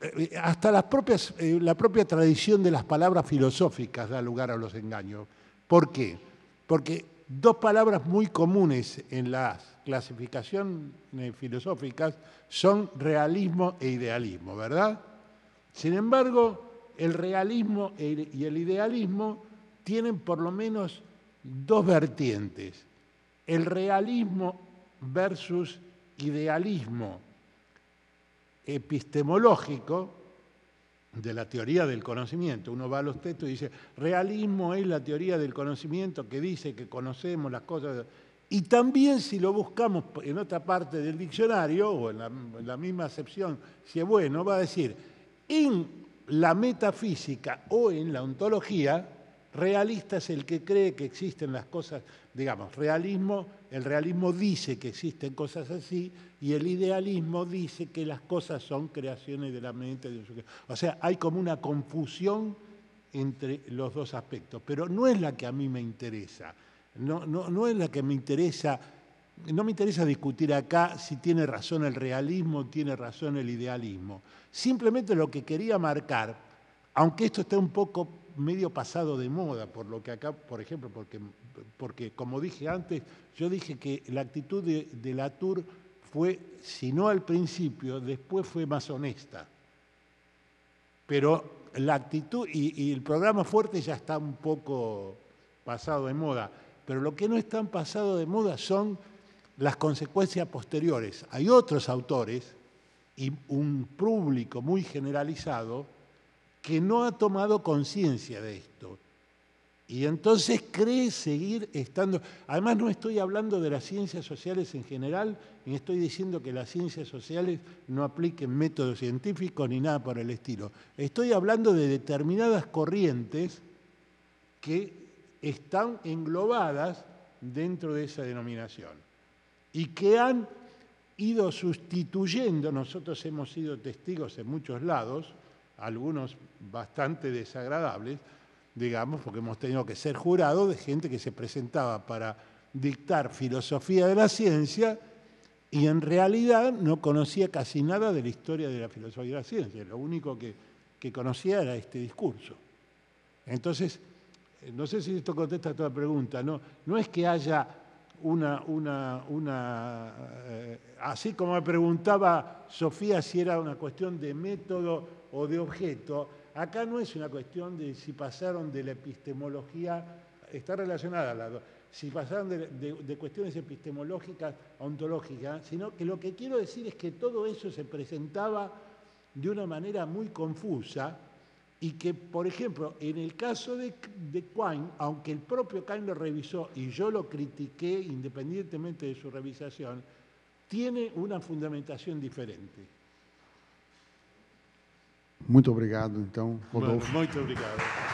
eh, hasta las propias, eh, la propia tradición de las palabras filosóficas da lugar a los engaños. ¿Por qué? Porque dos palabras muy comunes en las clasificaciones filosóficas son realismo e idealismo, ¿verdad? Sin embargo, el realismo e y el idealismo tienen por lo menos dos vertientes. El realismo versus idealismo epistemológico de la teoría del conocimiento. Uno va a los textos y dice, realismo es la teoría del conocimiento que dice que conocemos las cosas y también si lo buscamos en otra parte del diccionario o en la, misma acepción, si es bueno, va a decir, en la metafísica o en la ontología, realista es el que cree que existen las cosas, digamos, realismo, el realismo dice que existen cosas así y el idealismo dice que las cosas son creaciones de la mente. De o sea, hay como una confusión entre los dos aspectos, pero no es la que a mí me interesa no, no, es la que me interesa, no me interesa discutir acá si tiene razón el realismo o tiene razón el idealismo. Simplemente lo que quería marcar, aunque esto está un poco medio pasado de moda, por lo que acá, por ejemplo, porque, porque como dije antes, yo dije que la actitud de, de Latour fue, si no al principio, después fue más honesta. Pero la actitud y, y el programa fuerte ya está un poco pasado de moda. Pero lo que no están pasado de moda son las consecuencias posteriores. Hay otros autores y un público muy generalizado que no ha tomado conciencia de esto. Y entonces cree seguir estando... Además no estoy hablando de las ciencias sociales en general, ni estoy diciendo que las ciencias sociales no apliquen métodos científicos ni nada por el estilo. Estoy hablando de determinadas corrientes que están englobadas dentro de esa denominación y que han ido sustituyendo, nosotros hemos sido testigos en muchos lados, algunos bastante desagradables, digamos, porque hemos tenido que ser jurados de gente que se presentaba para dictar filosofía de la ciencia y en realidad no conocía casi nada de la historia de la filosofía de la ciencia. Lo único que, que conocía era este discurso. Entonces, eh, no sé si esto contesta a toda pregunta, no, no es que haya una, una, una eh, así como me preguntaba Sofía si era una cuestión de método o de objeto, Acá no es una cuestión de si pasaron de la epistemología, está relacionada la si pasaron de, cuestiones epistemológicas ontológicas, sino que lo que quiero decir es que todo eso se presentaba de una manera muy confusa y que, por ejemplo, en el caso de, de Quine, aunque el propio Quine lo revisó y yo lo critiqué independientemente de su revisación, tiene una fundamentación diferente. Muito obrigado, então, Rodolfo. Muito obrigado.